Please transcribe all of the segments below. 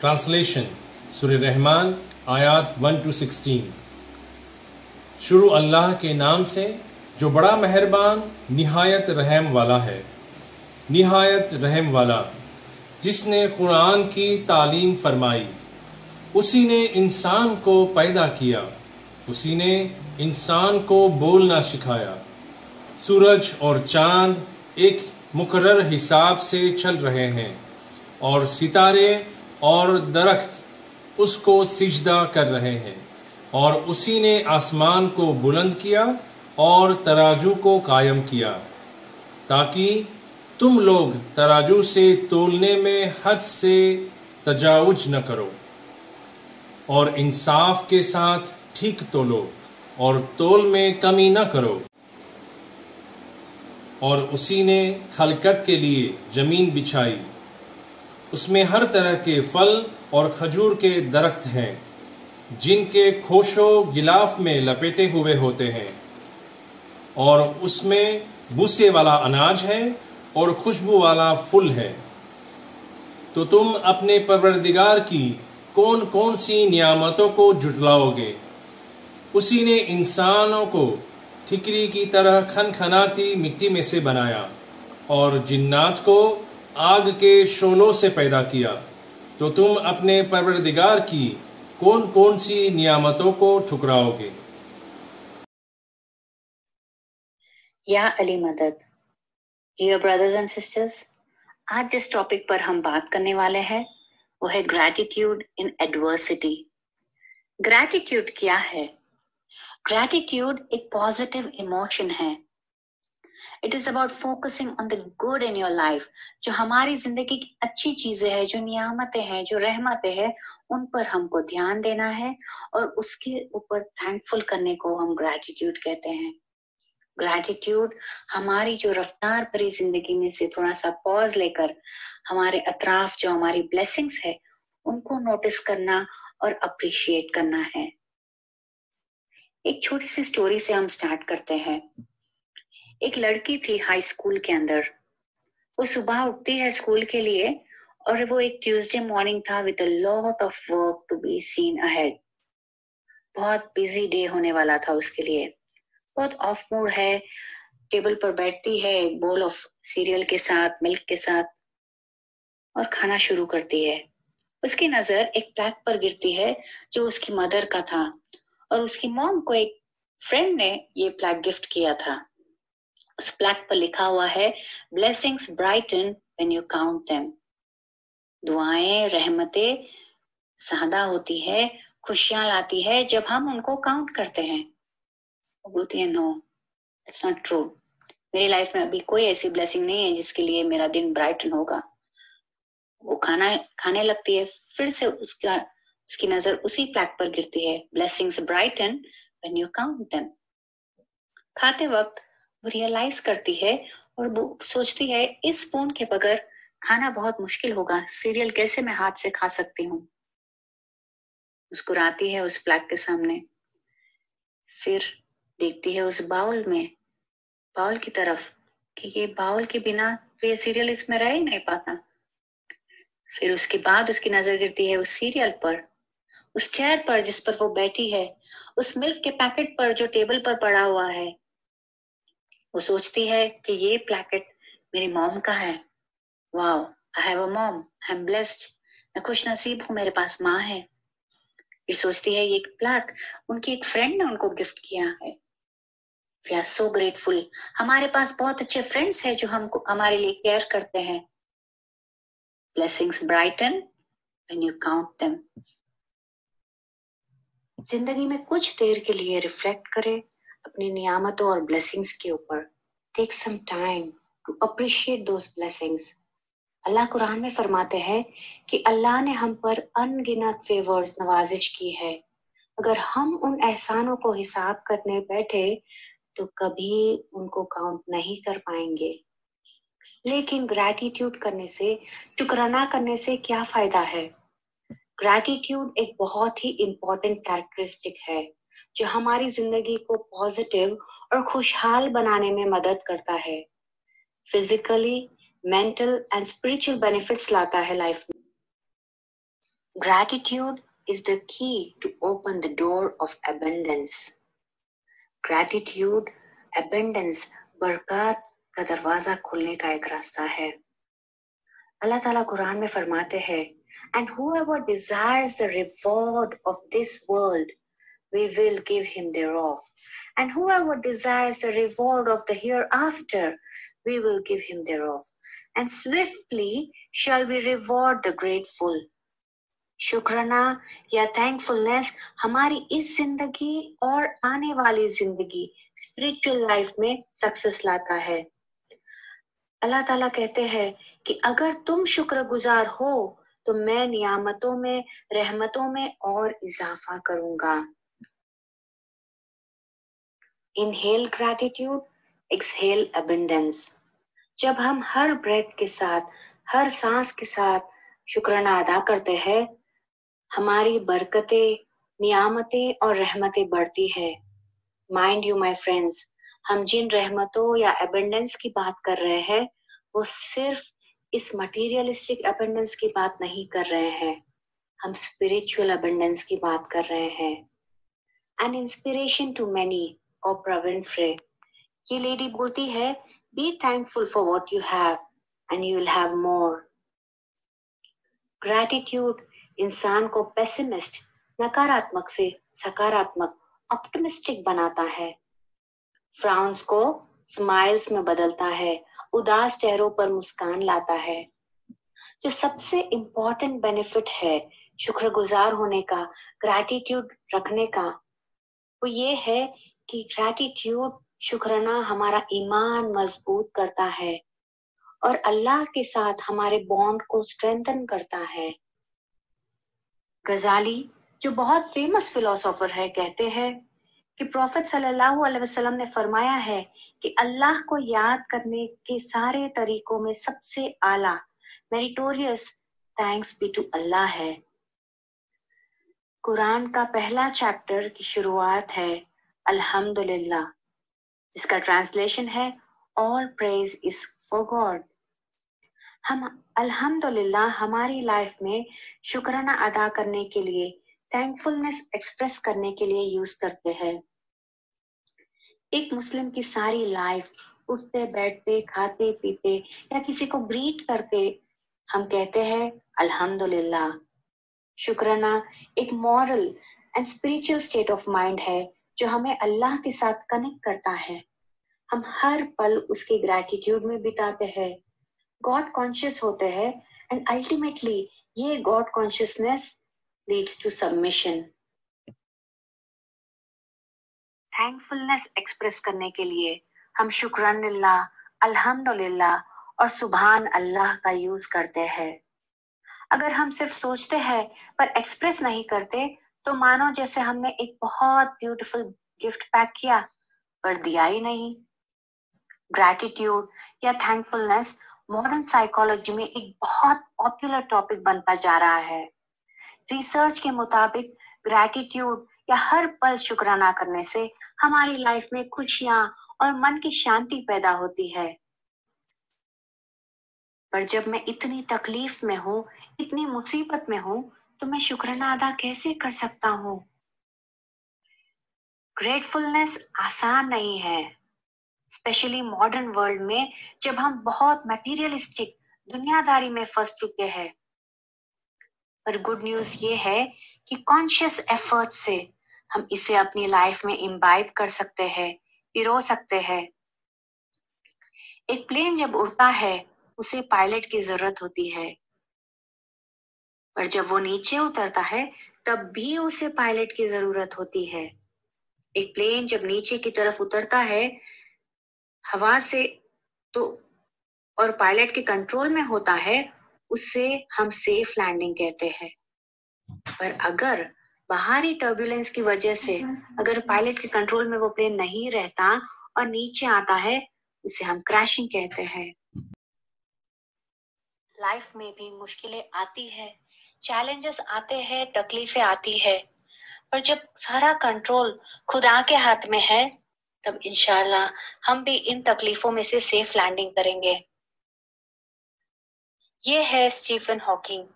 Translation सुर रहमान आयात 1 to 16 शुरू अल्लाह के नाम से जो बड़ा मेहरबान निहायत रहम वाला है निहायत रहम वाला जिसने कुरान की तालीम फरमाई, उसी ने इंसान को पैदा किया, उसी ने इंसान को बोलना सिखाया। सूरज और चाँद एक मुकर्रर हिसाब से चल रहे हैं और सितारे और दरख्त उसको सिजदा कर रहे हैं और उसी ने आसमान को बुलंद किया और तराजू को कायम किया, ताकि तुम लोग तराजू से तोलने में हद से तजावुज न करो। और इंसाफ के साथ ठीक तोलो और तोल में कमी न करो। और उसी ने खलकत के लिए ज़मीन बिछाई। उसमें हर तरह के फल और खजूर के दरख्त हैं, जिनके खोशो गिलाफ में लपेटे हुए होते हैं। और उसमें भूसे वाला अनाज है और खुशबू वाला फुल है। तो तुम अपने परवरदिगार की कौन कौन सी नियामतों को जुटलाओगे उसी ने इंसानों को ठिकरी की तरह खनखनाती मिट्टी में से बनाया और जिन्नात को आग के शोलों से पैदा किया। तो तुम अपने परवरदिगार की कौन कौन सी नियामतों को ठुकराओगे? या अली मदद। डियर ब्रदर्स एंड सिस्टर्स आज जिस टॉपिक पर हम बात करने वाले हैं, वो है ग्रैटिट्यूड इन एडवर्सिटी ग्रैटिट्यूड क्या है? ग्रैटिट्यूड एक पॉजिटिव इमोशन है. It is about focusing on the good in your life जो हमारी ज़िंदगी की अच्छी चीज़ें हैं, जो नियामतें हैं, जो रहमतें हैं, उन पर हमको ध्यान देना है और उसके ऊपर थैंकफुल करने को हम ग्रैटिट्यूड कहते हैं। ग्रैटिट्यूड हमारी जो रफ्तार भरी ज़िंदगी में से थोड़ा सा पॉज लेकर, हमारे अतराफ जो हमारी ब्लेसिंग्स है, उनको नोटिस करना और अप्रिशिएट करना है। एक छोटी सी स्टोरी से हम स्टार्ट करते हैं। एक लड़की थी हाई स्कूल के अंदर। वो सुबह उठती है स्कूल के लिए और वो एक ट्यूसडे मॉर्निंग था with a lot of work to be seen ahead बहुत बिज़ी डे होने वाला था उसके लिए। बहुत ऑफ़ मूड है टेबल पर बैठती है, एक बोल ऑफ़ सीरियल के साथ मिल्क के साथ, और खाना शुरू करती है। उसकी नज़र एक प्लैक पर गिरती है, जो उसकी मदर का था, और उसकी मॉम को एक फ्रेंड ने ये प्लैक गिफ्ट किया था। उस प्लैक पर लिखा हुआ है blessings brighten when you count them दुआएँ, रहमतें सादा होती है, खुशियाँ लाती है जब हम उनको काउंट करते हैं। बोलती है नो इट्स नॉट ट्रू मेरी लाइफ में अभी कोई ऐसी ब्लेसिंग नहीं है जिसके लिए मेरा दिन ब्राइटन होगा। वो खाना, खाने लगती है, फिर से उसका, उसकी नज़र उसी प्लैक पर गिरती है। Blessings brighten when you count them खाते वक्त वो रियलाइज़ करती है और वो सोचती है, इस स्पून के बगैर खाना बहुत मुश्किल होगा। सीरियल कैसे मैं हाथ से खा सकती हूँ? मुस्कुराती है उस प्लैक के सामने। फिर देखती है उस बाउल में, बाउल की तरफ़, कि ये बाउल के बिना तो ये सीरियल इसमें रह ही नहीं पाता। फिर उसके बाद उसकी नज़र गिरती है उस सीरियल पर, उस चेयर पर जिस पर वो बैठी है, उस मिल्क के पैकेट पर जो टेबल पर पड़ा हुआ है। वो सोचती है कि ये प्लेकेट मेरी मॉम का है। Wow I have a mom I am blessed मैं खुश नसीब हूँ, मेरे पास माँ है। फिर सोचती है ये एक प्लाक उनकी एक फ्रेंड ने उनको गिफ्ट किया है। वी आर सो ग्रेटफुल हमारे पास बहुत अच्छे फ्रेंड्स हैं जो हमको, हमारे लिए केयर करते हैं। Blessings brighten when you count them ज़िंदगी में कुछ देर के लिए रिफ्लेक्ट करें अपनी नियामतों और ब्लेसिंग्स के ऊपर। Take some time to appreciate those blessings Allah Quran में फरमाते हैं कि अल्लाह ने हम पर अनगिनत फेवर्स नवाजिश की है। अगर हम उन एहसानों को हिसाब करने बैठे तो कभी उनको काउंट नहीं कर पाएँगे। लेकिन ग्रैटिट्यूड करने से, शुक्राना करने से क्या फ़ायदा है? ग्रैटिट्यूड एक बहुत ही इंपॉर्टेंट कैरेक्टरिस्टिक है, जो हमारी ज़िंदगी को पॉजिटिव और खुशहाल बनाने में मदद करता है। Physically mental and spiritual benefits लाता है लाइफ में। Gratitude is the key to open the door of abundance gratitude abundance बरकत का दरवाजा खोलने का एक रास्ता है अल्लाह ताला कुरान में फरमाते हैं and whoever desires the reward of this world we will give him thereof. And whoever desires the reward of the hereafter, we will give him thereof. And swiftly shall we reward the grateful. शुक्राना या thankfulness हमारी इस ज़िंदगी और आने वाली ज़िंदगी spiritual life में सक्सेस लाता है। अल्लाह ताला कहते हैं कि अगर तुम शुक्रगुजार हो तो मैं नियामतों में, रहमतों में और इजाफा करूँगा। इनहेल ग्रैटिट्यूड एक्सहेल अबेंडेंस जब हम हर ब्रेथ के साथ, हर सांस के साथ शुक्राना अदा करते हैं हमारी बरकतें, नियामतें और रहमतें बढ़ती है। माइंड यू माई फ्रेंड्स हम जिन रहमतों या अबेंडेंस की बात कर रहे हैं, वो सिर्फ़ इस मटीरियलिस्टिक अबेंडेंस की बात नहीं कर रहे हैं। हम स्पिरिचुअल अबेंडेंस की बात कर रहे हैं। एन इंस्पिरेशन टू मैनी और प्रवीण फ्रे ये लेडी बोलती है be thankful for what you have and you will have more gratitude इंसान को पेसिमिस्ट नकारात्मक से सकारात्मक ऑप्टिमिस्टिक बनाता है। फ्राउंस को स्माइल्स में बदलता है, उदास चेहरों पर मुस्कान लाता है। जो सबसे इंपॉर्टेंट बेनिफिट है, शुक्रगुजार होने का ग्रैटिट्यूड रखने का, वो ये है कि ग्रैटिट्यूड शुक्राना हमारा ईमान मज़बूत करता है और अल्लाह के साथ हमारे बॉन्ड को स्ट्रेंथन करता है। गजाली, जो बहुत फ़ेमस फिलोसोफर है, कहते हैं कि प्रॉफिट सल्लल्लाहु अलैहि वसल्लम ने फरमाया है कि अल्लाह को याद करने के सारे तरीकों में सबसे आला meritorious thanks be to Allah है। कुरान का पहला चैप्टर की शुरुआत है, अल्हम्दुलिल्लाह। जिसका ट्रांसलेशन है all praise is for God हम अल्हम्दुलिल्लाह हमारी लाइफ में शुक्राना अदा करने के लिए थैंकफुलनेस एक्सप्रेस करने के लिए यूज़ करते हैं। एक मुस्लिम की सारी लाइफ उठते, बैठते, खाते, पीते या किसी को ग्रीट करते, हम कहते हैं, अल्हम्दुलिल्लाह। शुक्राना एक moral and spiritual state of mind है, जो हमें अल्लाह के साथ कनेक्ट करता है। हम हर पल उसके ग्रैटिट्यूड में बिताते हैं। गॉड कॉन्शियस होते हैं एंड अल्टीमेटली ये God consciousness leads to submission thankfulness express करने के लिए हम शुक्रान अल्हम्दुलिल्लाह और सुबहान अल्लाह का यूज़ करते हैं। अगर हम सिर्फ़ सोचते हैं, पर एक्सप्रेस नहीं करते तो मानो जैसे हमने एक बहुत ब्यूटीफुल गिफ्ट पैक किया, पर दिया ही नहीं। ग्रैटिट्यूड या थैंकफुलनेस मॉडर्न साइकोलॉजी में एक बहुत पॉपुलर टॉपिक बनता जा रहा है। रिसर्च के मुताबिक ग्रैटिट्यूड या हर पल शुक्राना करने से हमारी लाइफ में खुशियाँ और मन की शांति पैदा होती है। पर जब मैं इतनी तकलीफ़ में हूँ, इतनी मुसीबत में हूँ तो मैं शुक्राना अदा कैसे कर सकता हूँ? ग्रेटफुलनेस आसान नहीं है। स्पेशली मॉडर्न वर्ल्ड में, जब हम बहुत मटेरियलिस्टिक दुनियादारी में फंस चुके हैं। पर गुड न्यूज़ ये है कि कॉन्शियस एफर्ट से हम इसे अपनी लाइफ में इम्बाइब कर सकते हैं, पिरो सकते हैं। एक प्लेन जब उड़ता है, उसे पायलट की ज़रूरत होती है। पर जब वो नीचे उतरता है, तब भी उसे पायलट की ज़रूरत होती है। एक प्लेन जब नीचे की तरफ़ उतरता है हवा से तो और पायलट के कंट्रोल में होता है उससे हम सेफ़ लैंडिंग कहते हैं। पर अगर बाहरी टर्बुलेंस की वजह से अगर पायलट के कंट्रोल में वो प्लेन नहीं रहता और नीचे आता है, उसे हम क्रैशिंग कहते हैं। लाइफ में भी मुश्किलें आती है चैलेंजेस आते हैं, तकलीफें आती है, पर जब सारा कंट्रोल खुदा के हाथ में है तब इंशाल्लाह हम भी इन तकलीफों में से सेफ़ लैंडिंग करेंगे। ये है स्टीफन हॉकिंग।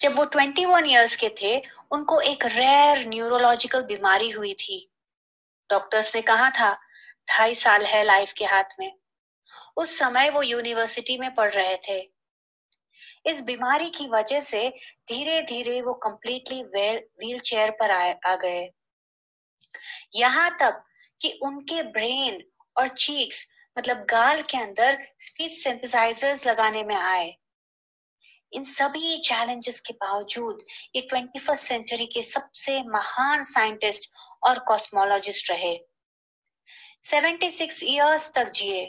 जब वो 21 इयर्स के थे, उनको एक रेयर न्यूरोलॉजिकल बीमारी हुई थी। डॉक्टर्स ने कहा था, ढाई साल है लाइफ के हाथ में। उस समय वो यूनिवर्सिटी में पढ़ रहे थे। इस बीमारी की वजह से धीरे धीरे वो कंप्लीटली व्हील चेयर पर आ गए। यहाँ तक कि उनके ब्रेन और चीक्स मतलब गाल के अंदर स्पीच सिंथेसाइजर्स लगाने में आए। इन सभी चैलेंजेस के बावजूद ये ट्वेंटी फ़र्स्ट सेंचुरी के सबसे महान साइंटिस्ट और कॉस्मोलॉजिस्ट रहे। 76 इयर्स तक जिए,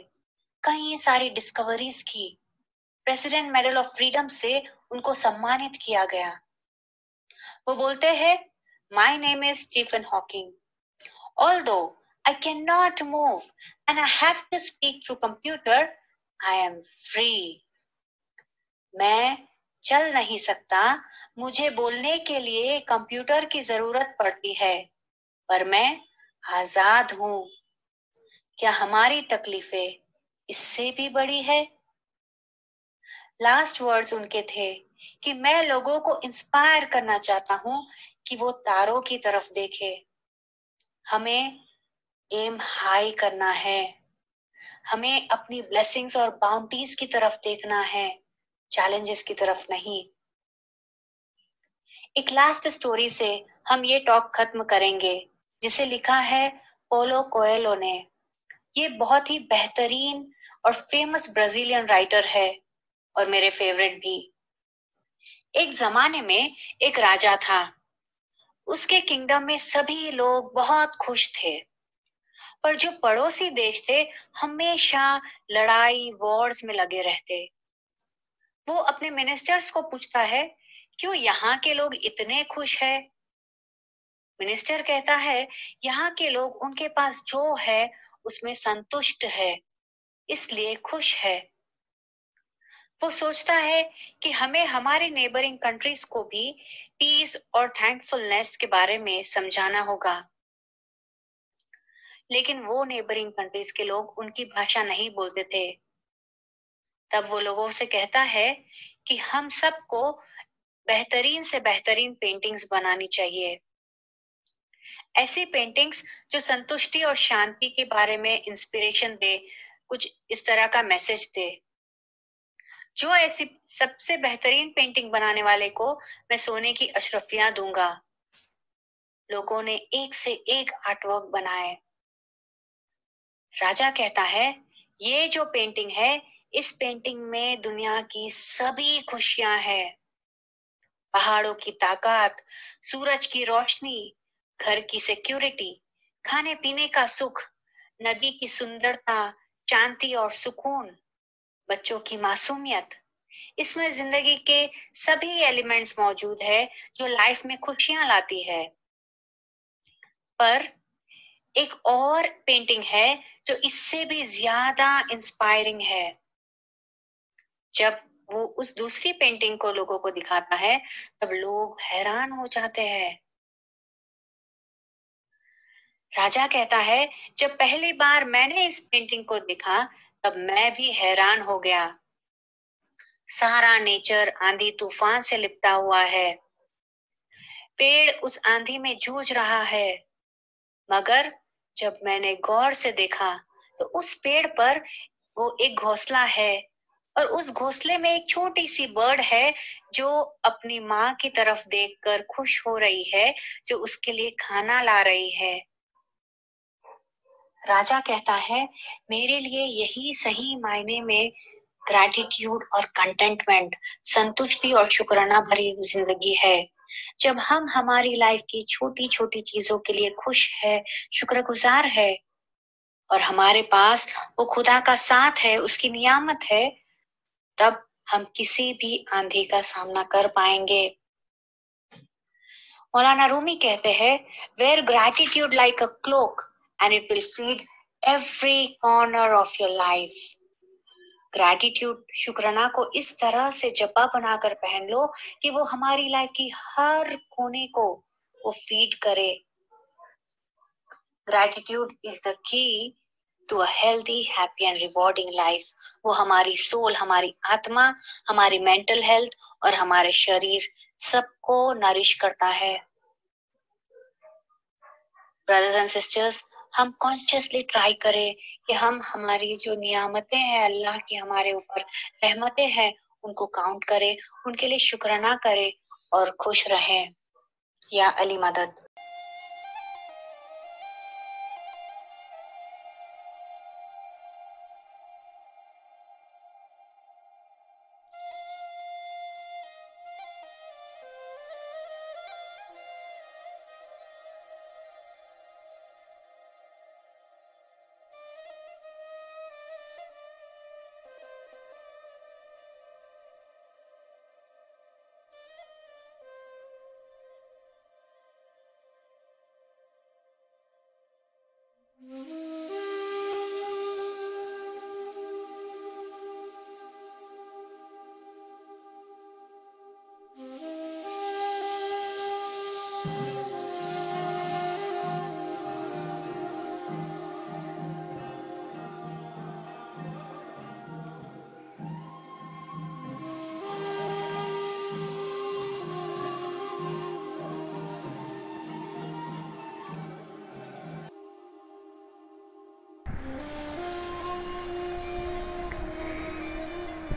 कई सारी डिस्कवरीज की। प्रेसिडेंट मेडल ऑफ़ फ्रीडम से उनको सम्मानित किया गया। वो बोलते हैं my name is Stephen Hawking although I cannot move. And I have to speak through computer, I am free. मैं चल नहीं सकता। मुझे बोलने के लिए कंप्यूटर की ज़रूरत पड़ती है। पर मैं आज़ाद हूँ। क्या हमारी तकलीफें इससे भी बड़ी है? लास्ट वर्ड्स उनके थे कि मैं लोगों को इंस्पायर करना चाहता हूँ कि वो तारों की तरफ़ देखे। हमें एम हाई करना है। हमें अपनी ब्लेसिंग्स और बाउंटीज की तरफ़ देखना है चैलेंजेस की तरफ़ नहीं। एक लास्ट स्टोरी से हम ये टॉक खत्म करेंगे, जिसे लिखा है पोलो कोएलो ने। ये बहुत ही बेहतरीन और फ़ेमस ब्राजीलियन राइटर है, और मेरे फेवरेट भी। एक जमाने में एक राजा था। उसके किंगडम में सभी लोग बहुत खुश थे। पर जो पड़ोसी देश थे, हमेशा लड़ाई वॉर्स में लगे रहते। वो अपने मिनिस्टर्स को पूछता है, क्यों यहाँ के लोग इतने खुश है? मिनिस्टर कहता है, यहाँ के लोग उनके पास जो है, उसमें संतुष्ट है, इसलिए खुश है। वो सोचता है कि हमें हमारे नेबरिंग कंट्रीज़ को भी पीस और थैंकफुलनेस के बारे में समझाना होगा। लेकिन वो नेबरिंग कंट्रीज़ के लोग उनकी भाषा नहीं बोलते थे। तब वो लोगों से कहता है कि हम सबको बेहतरीन से बेहतरीन पेंटिंग्स बनानी चाहिए। ऐसी पेंटिंग्स जो संतुष्टि और शांति के बारे में इंस्पिरेशन दे, कुछ इस तरह का मैसेज दे। जो ऐसी सबसे बेहतरीन पेंटिंग बनाने वाले को मैं सोने की अशरफियाँ दूँगा। लोगों ने एक से एक आर्टवर्क बनाए। राजा कहता है, ये जो पेंटिंग है, इस पेंटिंग में दुनिया की सभी खुशियाँ हैं। पहाड़ों की ताकत, सूरज की रोशनी, घर की सिक्योरिटी खाने पीने का सुख, नदी की सुंदरता, शांति और सुकून, बच्चों की मासूमियत। इसमें ज़िंदगी के सभी एलिमेंट्स मौजूद है जो लाइफ में खुशियाँ लाती है। पर एक और पेंटिंग है जो इससे भी ज़्यादा इंस्पायरिंग है। जब वो उस दूसरी पेंटिंग को लोगों को दिखाता है, तब लोग हैरान हो जाते हैं। राजा कहता है, जब पहली बार मैंने इस पेंटिंग को देखा, तब मैं भी हैरान हो गया। सारा नेचर आंधी तूफ़ान से लिपटा हुआ है। पेड़ उस आंधी में जूझ रहा है। मगर जब मैंने गौर से देखा तो उस पेड़ पर वो एक घोंसला है और उस घोंसले में एक छोटी सी बर्ड है जो अपनी माँ की तरफ़ देखकर खुश हो रही है, जो उसके लिए खाना ला रही है। राजा कहता है, मेरे लिए यही सही मायने में ग्रैटिट्यूड और कंटेंटमेंट संतुष्टि और शुक्राना भरी ज़िंदगी है। जब हम हमारी लाइफ की छोटी छोटी चीज़ों के लिए खुश है, शुक्रगुजार है, और हमारे पास वो खुदा का साथ है, उसकी नियामत है, तब हम किसी भी आंधी का सामना कर पाएँगे। मौलाना रूमी कहते हैं wear gratitude like a cloak and it will feed every corner of your life gratitude शुक्राना को इस तरह से जब्बा बनाकर पहन लो कि वो हमारी लाइफ की हर कोने को वो फ़ीड करे। Gratitude is the key to a healthy happy and rewarding life वो हमारी सोल हमारी आत्मा, हमारी मेंटल हेल्थ और हमारे शरीर सबको नरिश करता है। ब्रदर्स एंड सिस्टर्स हम कॉन्शियसली ट्राई करें कि हम हमारी जो नियामतें हैं, अल्लाह की हमारे ऊपर रहमतें हैं, उनको काउंट करें, उनके लिए शुक्राना करें और खुश रहें। या अली मदद।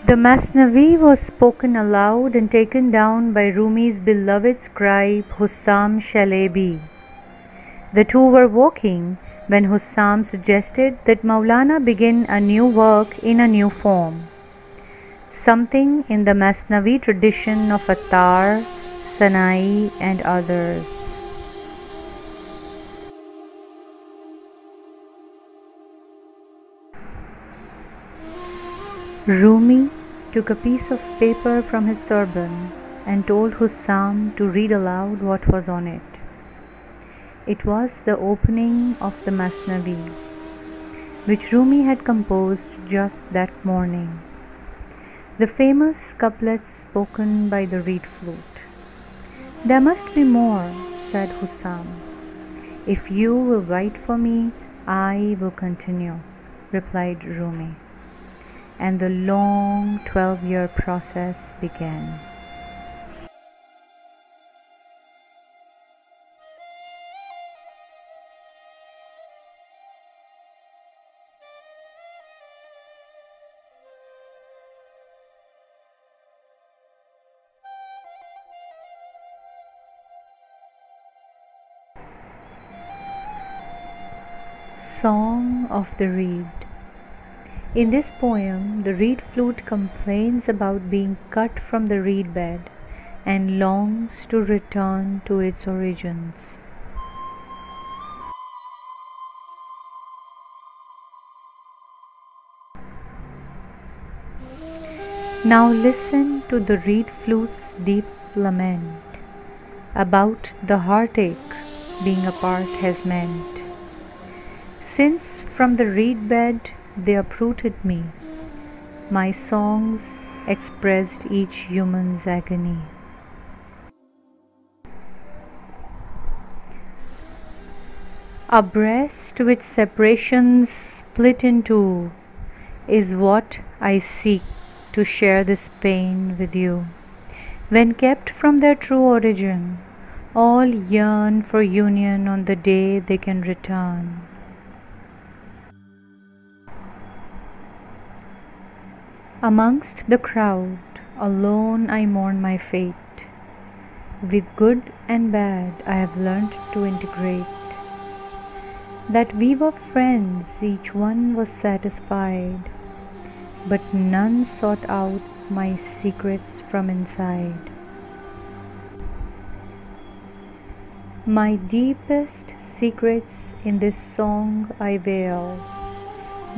The Masnavi was spoken aloud and taken down by Rumi's beloved scribe Hussam Shalebi. The two were walking when Hussam suggested that Maulana begin a new work in a new form. Something in the Masnavi tradition of Attar, Sanai, and others. Rumi took a piece of paper from his turban and told Hussam to read aloud what was on it. It was the opening of the Masnavi, which Rumi had composed just that morning. The famous couplets spoken by the reed flute. There must be more, said Hussam. If you will write for me, I will continue, replied Rumi and the long 12 year process began. Song of the Reed in this poem, the reed flute complains about being cut from the reed bed and longs to return to its origins. Now listen to the reed flute's deep lament about the heartache being apart has meant. Since from the reed bed they uprooted me. My songs expressed each human's agony. A breast with separations split in two is what I seek to share this pain with you. When kept from their true origin, all yearn for union on the day they can return. Amongst the crowd, alone I mourn my fate. With good and bad I have learnt to integrate. That we were friends, each one was satisfied, but none sought out my secrets from inside. My deepest secrets in this song I veil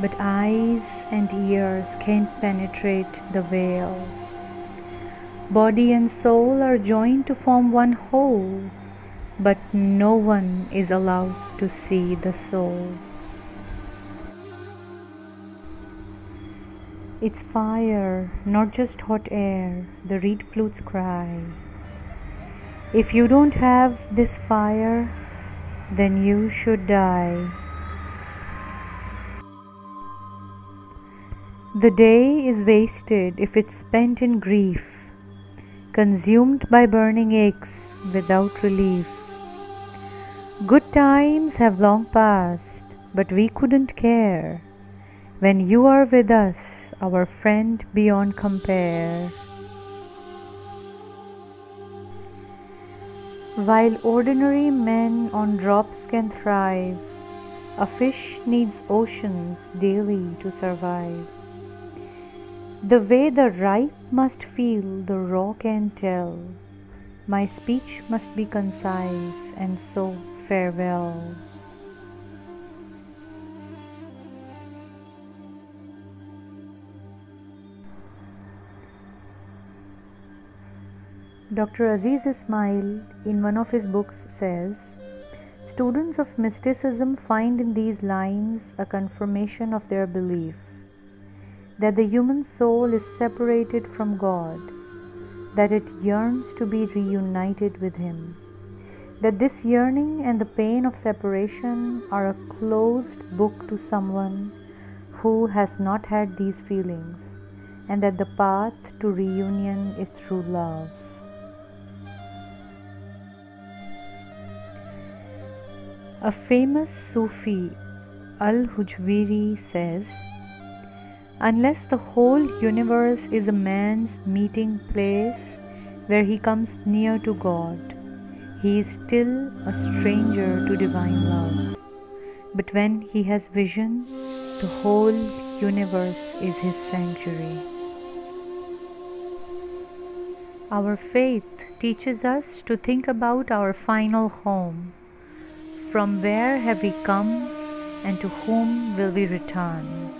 but eyes and ears can't penetrate the veil. Body and soul are joined to form one whole, but no one is allowed to see the soul. It's fire, not just hot air, the reed flutes cry. If you don't have this fire, then you should die. The day is wasted if it's spent in grief, consumed by burning aches without relief. Good times have long passed, but we couldn't care. When you are with us, our friend beyond compare. While ordinary men on drops can thrive, a fish needs oceans daily to survive. The way the ripe must feel, the raw can tell. My speech must be concise, and so farewell. Dr. Aziz Ismail, in one of his books, says Students of mysticism find in these lines a confirmation of their belief that the human soul is separated from God, that it yearns to be reunited with Him, that this yearning and the pain of separation are a closed book to someone who has not had these feelings, and that the path to reunion is through love. A famous Sufi, Al Hujwiri, says, Unless the whole universe is a man's meeting place where he comes near to God, he is still a stranger to divine love. But when he has vision, the whole universe is his sanctuary. Our faith teaches us to think about our final home. From where have we come and to whom will we return?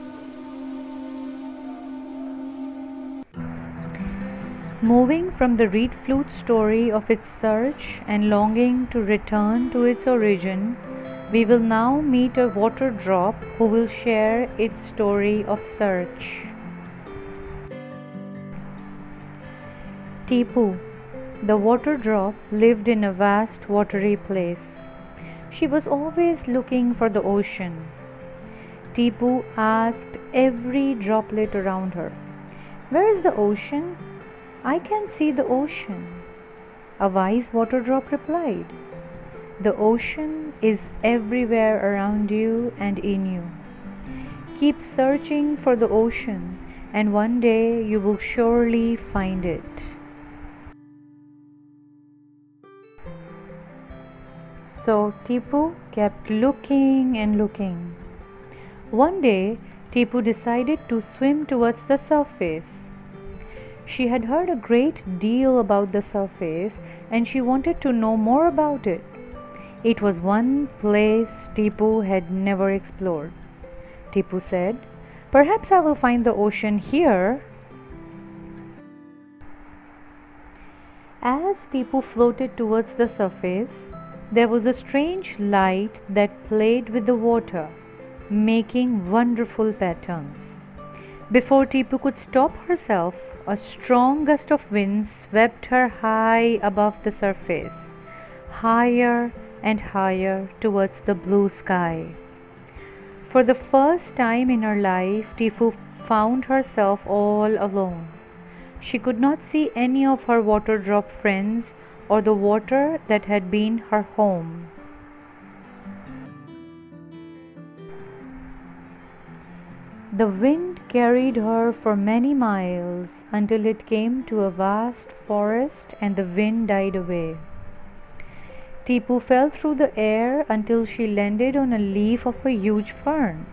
Moving from the reed flute story of its search and longing to return to its origin, we will now meet a water drop who will share its story of search. Tipu, the water drop, lived in a vast watery place. She was always looking for the ocean. Tipu asked every droplet around her, Where is the ocean? I can see the ocean. A wise water drop replied, The ocean is everywhere around you and in you. Keep searching for the ocean, and one day you will surely find it. So Tipu kept looking and looking. One day, Tipu decided to swim towards the surface. She had heard a great deal about the surface and she wanted to know more about it. It was one place Tipu had never explored. Tipu said, Perhaps I will find the ocean here. As Tipu floated towards the surface, there was a strange light that played with the water, making wonderful patterns. Before Tipu could stop herself, a strong gust of wind swept her high above the surface, higher and higher towards the blue sky. For the first time in her life, Tifu found herself all alone. She could not see any of her water drop friends or the water that had been her home. The wind carried her for many miles until it came to a vast forest and the wind died away. Tipu fell through the air until she landed on a leaf of a huge fern.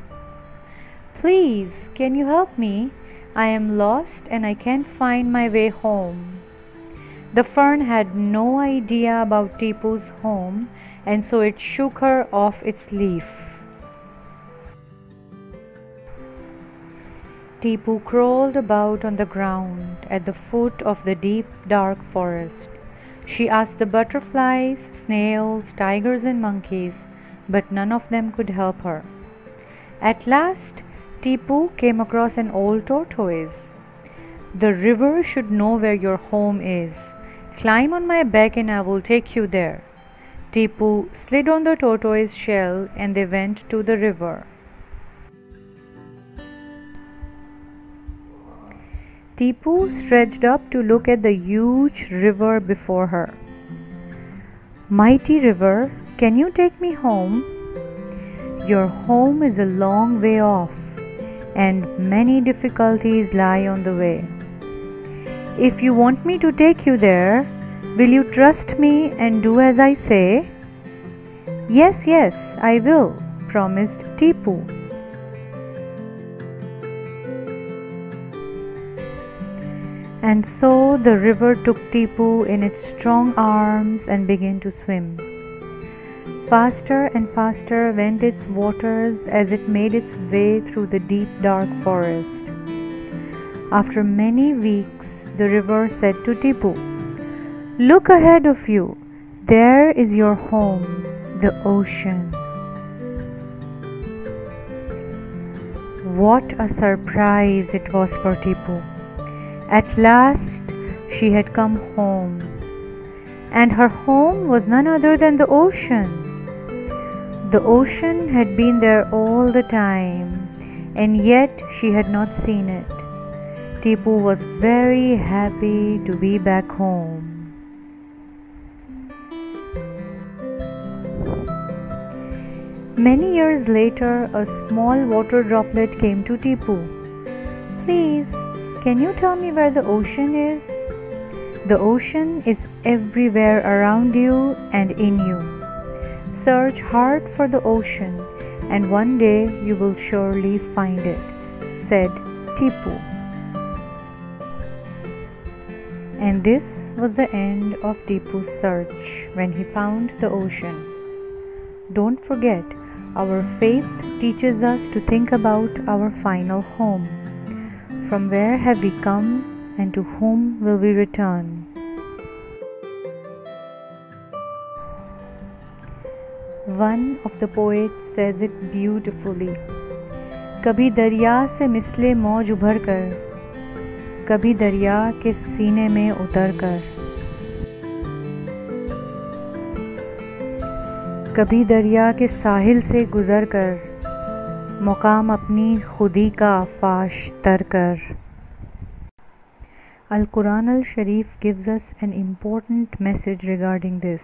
Please, can you help me? I am lost and I can't find my way home. The fern had no idea about Tipu's home and so it shook her off its leaf. Tipu crawled about on the ground at the foot of the deep dark forest. She asked the butterflies, snails, tigers, and monkeys, but none of them could help her. At last, Tipu came across an old tortoise. The river should know where your home is. Climb on my back and I will take you there. Tipu slid on the tortoise shell and they went to the river. Tipu stretched up to look at the huge river before her. Mighty river, can you take me home? Your home is a long way off, and many difficulties lie on the way. If you want me to take you there, will you trust me and do as I say? Yes, yes, I will, promised Tipu. And so the river took Tipu in its strong arms and began to swim. Faster and faster went its waters as it made its way through the deep dark forest. After many weeks, the river said to Tipu, Look ahead of you. There is your home, the ocean. What a surprise it was for Tipu. At last she had come home, and her home was none other than the ocean. The ocean had been there all the time, and yet she had not seen it. Tipu was very happy to be back home. Many years later, a small water droplet came to Tipu. please, can you tell me where the ocean is? The ocean is everywhere around you and in you. Search hard for the ocean, and one day you will surely find it, said Tipu. And this was the end of Tipu's search when he found the ocean. Don't forget, our faith teaches us to think about our final home. From where have we come and to whom will we return? One of the poets says it beautifully. कभी दरिया से मिसले मौज उभर कर कभी दरिया के सीने में उतर कर कभी दरिया के साहिल से गुजर कर मुकाम अपनी खुदी का फाश तर कर Al Quran al Sharif gives us an important message regarding this.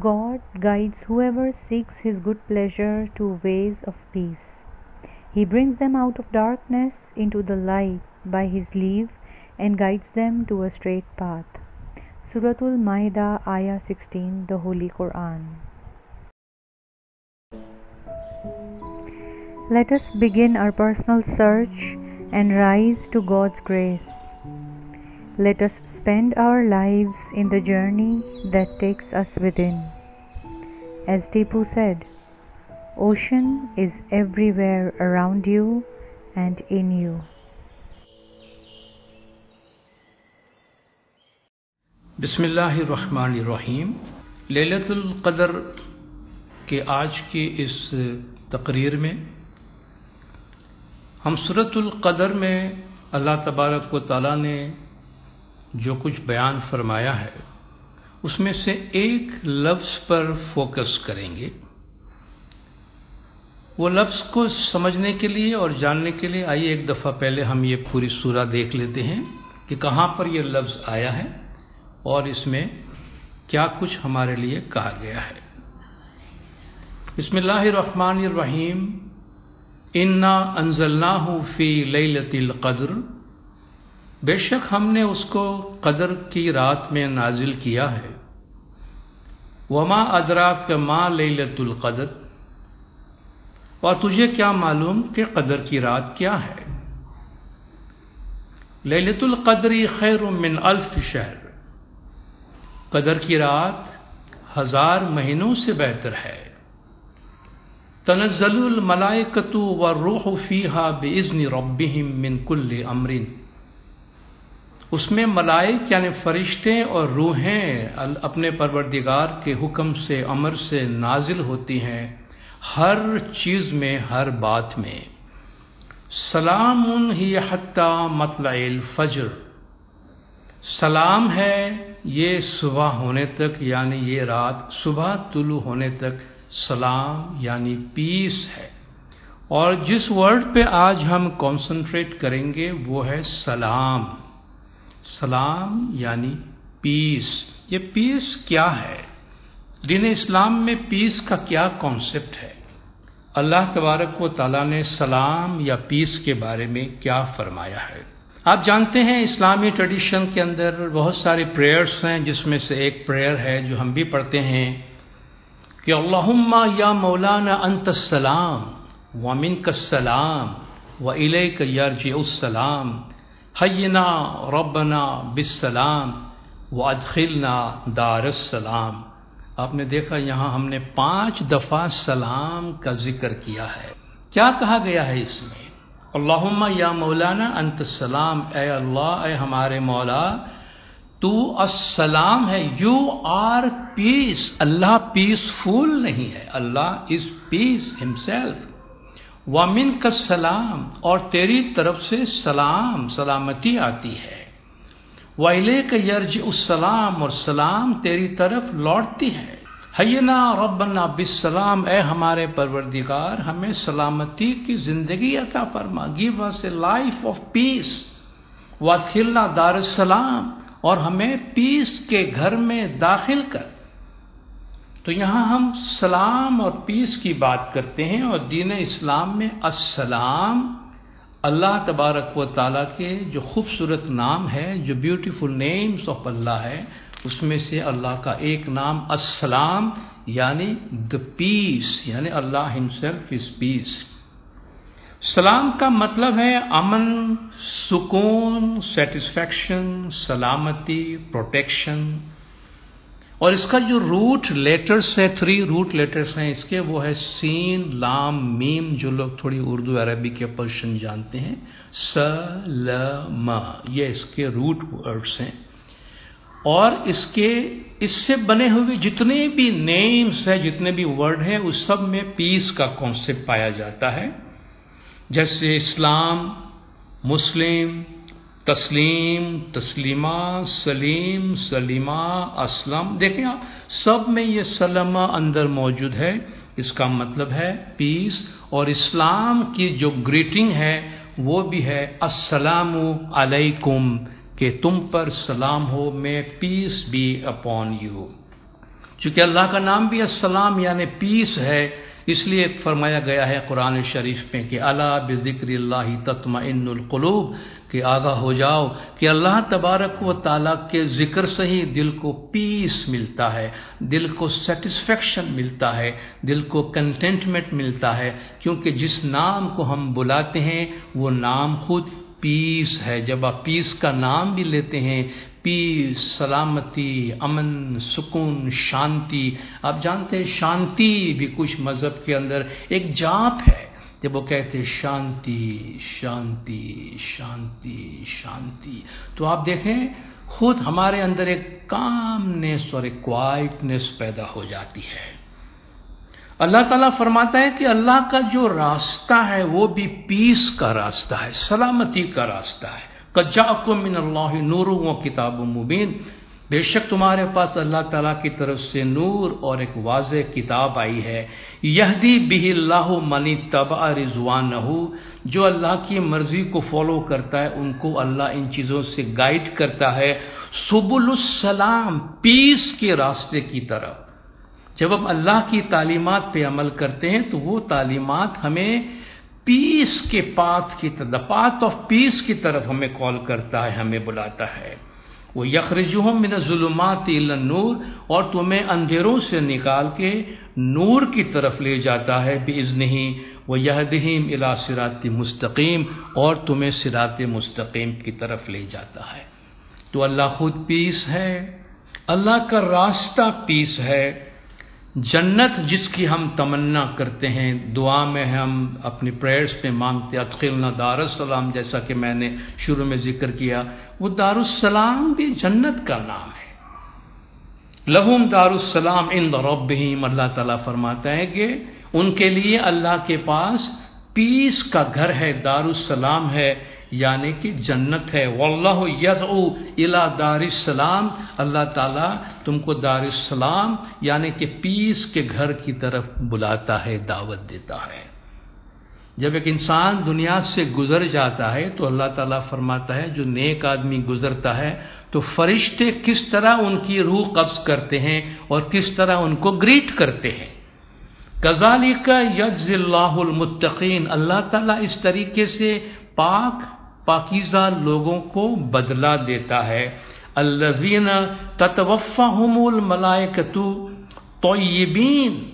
God guides whoever seeks His good pleasure to ways of peace. He brings them out of darkness into the light by His leave and guides them to a straight path. Suratul Maida, Ayah 16, the Holy Quran. Let us begin our personal search and rise to God's grace. Let us spend our lives in the journey that takes us within. As Tipu said, ocean is everywhere around you and in you. बिस्मिल्लाहिर्रहमानिर्रहीम। लैलतुल कदर के आज की इस तकरीर में हम सूरतुल कदर में अल्लाह तबारक व ताला ने जो कुछ बयान फरमाया है, उसमें से एक लफ्ज पर फोकस करेंगे। वो लफ्ज को समझने के लिए और जानने के लिए आइए एक दफ़ा पहले हम ये पूरी सूरा देख लेते हैं कि कहाँ पर यह लफ्ज आया है। और इसमें क्या कुछ हमारे लिए कहा गया है। रहीम इन्ना अनजल्लाहु फ़ी लतिल कद्र। बेशक हमने उसको कदर की रात में नाजिल किया है। वमा अदरा के माँ लतुल कदर। और तुझे क्या मालूम कि कदर की रात क्या है? ललतुल कदरी खैर मिन अल्फ शहर। कदर की रात हज़ार महीनों से बेहतर है। तनजलुल मलाइकतु व रूह फीहा बेइज्न रब्बिहिम मिन कुल्ल अमरिन। उसमें मलाइक यानी फरिश्ते और रूहें अपने परवरदिगार के हुक्म से, अमर से नाजिल होती हैं हर चीज़ में, हर बात में। सलाम ही हत्ता मतल फजर। सलाम है ये सुबह होने तक, यानी ये रात, सुबह तुलु होने तक सलाम, यानी पीस है। और जिस वर्ड पे आज हम कंसंट्रेट करेंगे, वो है सलाम। सलाम, यानी पीस ये पीस क्या है? दिन इस्लाम में पीस का क्या कॉन्सेप्ट है? अल्लाह तबारक व ताला ने सलाम या पीस के बारे में क्या फरमाया है? आप जानते हैं, इस्लामी ट्रेडिशन के अंदर बहुत सारे प्रेयर्स हैं, जिसमें से एक प्रेयर है जो हम भी पढ़ते हैं कि अल्लाहुम्मा या मौलाना अंत सलाम वमिन का सलाम, व इले सलाम हयना रबना बिसलाम व अदखिलना दारसलाम आपने देखा यहाँ हमने पाँच दफ़ा सलाम का ज़िक्र किया है। क्या कहा गया है इसमें? अल्लाहुम्मा या मौलाना अंत सलाम, ए अल्लाह, ए हमारे मौला, तू असलाम है। You are peace Allah peaceful नहीं है। अल्लाह इज़ पीस हिमसेल्फ वामिन का सलाम, और तेरी तरफ़ से सलाम, सलामती आती है। वाइले का यर्ज उस सलाम, और सलाम तेरी तरफ़ लौटती है। हयना रबना बिसलाम ए हमारे परवरदिगार, हमें सलामती की ज़िंदगी अता फरमा। Give us a life of peace वाथिलना दार सलाम और हमें पीस के घर में दाखिल कर। तो यहाँ हम सलाम और पीस की बात करते हैं, और दीन इस्लाम में असलाम अल्लाह तबारक व ताला के जो खूबसूरत नाम है, जो ब्यूटीफुल नेम्स ऑफ़ अल्लाह है उसमें से अल्लाह का एक नाम असलाम यानी द पीस यानी अल्लाह हिमसेल्फ इज़ पीस सलाम का मतलब है अमन, सुकून सेटिस्फैक्शन सलामती प्रोटेक्शन और इसका जो रूट लेटर्स है थ्री रूट लेटर्स हैं इसके, वो है सीन लाम मीम जो लोग थोड़ी उर्दू अरबी के पर्शन जानते हैं. स, ल, म, ये इसके रूट वर्ड्स हैं. और इसके, इससे बने हुए जितने भी नेम्स है, जितने भी वर्ड हैं, उस सब में पीस का कॉन्सेप्ट पाया जाता है। जैसे इस्लाम, मुस्लिम, तस्लीम, तस्लीमा, सलीम, सलीमा, असलम। देखें आप, सब में ये सलमा अंदर मौजूद है। इसका मतलब है पीस और इस्लाम की जो ग्रीटिंग है, वो भी है, अस्सलामु अलैकुम। कि तुम पर सलाम हो, may peace be upon you चूँकि अल्लाह का नाम भी असलाम यानी पीस है, इसलिए फरमाया गया है कुरान शरीफ में कि अला बिक्र तत्मा इन्नकलूब कि आगा हो जाओ कि अल्लाह तबारक व ताला के ज़िक्र से ही दिल को पीस मिलता है, दिल को सेटिस्फेक्शन मिलता है, दिल को कंटेंटमेंट मिलता है, क्योंकि जिस नाम को हम बुलाते हैं, वो नाम खुद पीस है, जब आप पीस का नाम भी लेते हैं पीस सलामती, अमन, सुकून, शांति, आप जानते हैं शांति भी कुछ मज़हब के अंदर एक जाप है, जब वो कहते शांति शांति शांति शांति। तो आप देखें, खुद हमारे अंदर एक कामनेस और एक क्वाइटनेस पैदा हो जाती है। अल्लाह ताला फरमाता है कि अल्लाह का जो रास्ता है, वो भी पीस का रास्ता है, सलामती का रास्ता है। कज्जाकुम मिन अल्लाह नूर व किताब मुबीन। बेशक तुम्हारे पास अल्लाह ताला की तरफ़ से नूर और एक वाज किताब आई है। यहदी बिहिल्लाह मनी तबा रिजवान जो अल्लाह की मर्ज़ी को फॉलो करता है, उनको अल्लाह इन चीज़ों से गाइड करता है। सुबुलसलाम पीस के रास्ते की तरफ़। जब हम अल्लाह की तालीमत पे अमल करते हैं तो वो तालीमत हमें पीस के पाथ की तरफ़ पाथ ऑफ़ पीस की तरफ़ हमें कॉल करता है, हमें बुलाता है। वो यखरजुहम मिन जुलमात नूर, और तुम्हें अंधेरों से निकाल के नूर की तरफ़ ले जाता है बेइज्न ही वो यहदहीम इला सिरात मुस्तकीम, और तुम्हें सिरात मुस्तकीम की तरफ़ ले जाता है। तो अल्लाह खुद पीस है, अल्लाह का रास्ता पीस है जन्नत जिसकी हम तमन्ना करते हैं, दुआ में हम अपनी प्रेयर्स में मांगते अतखिलना दारुसलाम जैसा कि मैंने शुरू में ज़िक्र किया, वो दारुसलाम भी जन्नत का नाम है। लहुम दारुसलाम इन रबहीम अल्लाह ताला फरमाता है कि उनके लिए अल्लाह के पास पीस का घर है दारुसलाम है। यानी कि जन्नत है। वल्लाह यदऊ इला दारिसलाम अल्लाह ताला तुमको दारिसलाम यानी कि पीस के घर की तरफ़ बुलाता है, दावत देता है। जब एक इंसान दुनिया से गुजर जाता है तो अल्लाह ताला फरमाता है, जो नेक आदमी गुजरता है तो फरिश्ते किस तरह उनकी रूह कब्ज करते हैं और किस तरह उनको ग्रीट करते हैं। कजाली का मुत्तकीन। अल्लाह ताला इस तरीके से पाक पाकिजा लोगों को बदला देता है। अल्लवीन ततवफ़ाहमुल मलाइकतु तोयबीन।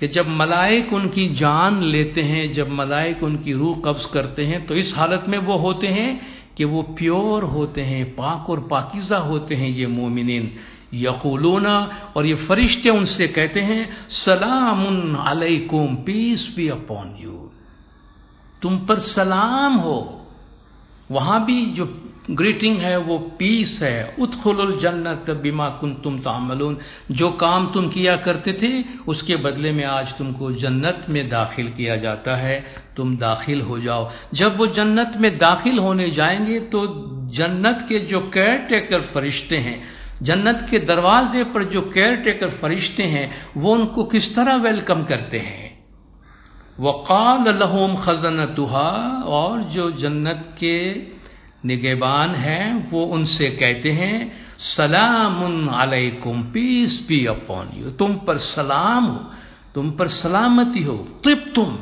कि जब मलाइक उनकी जान लेते हैं, जब मलाइक उनकी रूह कब्ज करते हैं तो इस हालत में वो होते हैं कि वो प्योर होते हैं, पाक और पाकिजा होते हैं ये मोमिन यकूलूना, और ये फरिश्ते उनसे कहते हैं सलाम अलैकुम, पीस बी अपॉन यू। तुम पर सलाम हो। वहाँ भी जो ग्रीटिंग है, वो पीस है। उत्खुल जन्नत बीमा कुन तुम तामलून। जो काम तुम किया करते थे, उसके बदले में आज तुमको जन्नत में दाखिल किया जाता है। तुम दाखिल हो जाओ। जब वो जन्नत में दाखिल होने जाएँगे तो जन्नत के जो केयर टेकर फरिश्ते हैं, जन्नत के दरवाजे पर जो केयर टेकर फरिश्ते हैं, वो उनको किस तरह वेलकम करते हैं? वक़ाल लहोम खजन तुहा और जो जन्नत के निगेबान हैं, वो उनसे कहते हैं सलाम अलैकुम, पीस बी अपॉन यू। तुम पर सलाम हो, तुम पर सलामती हो तृप तुम।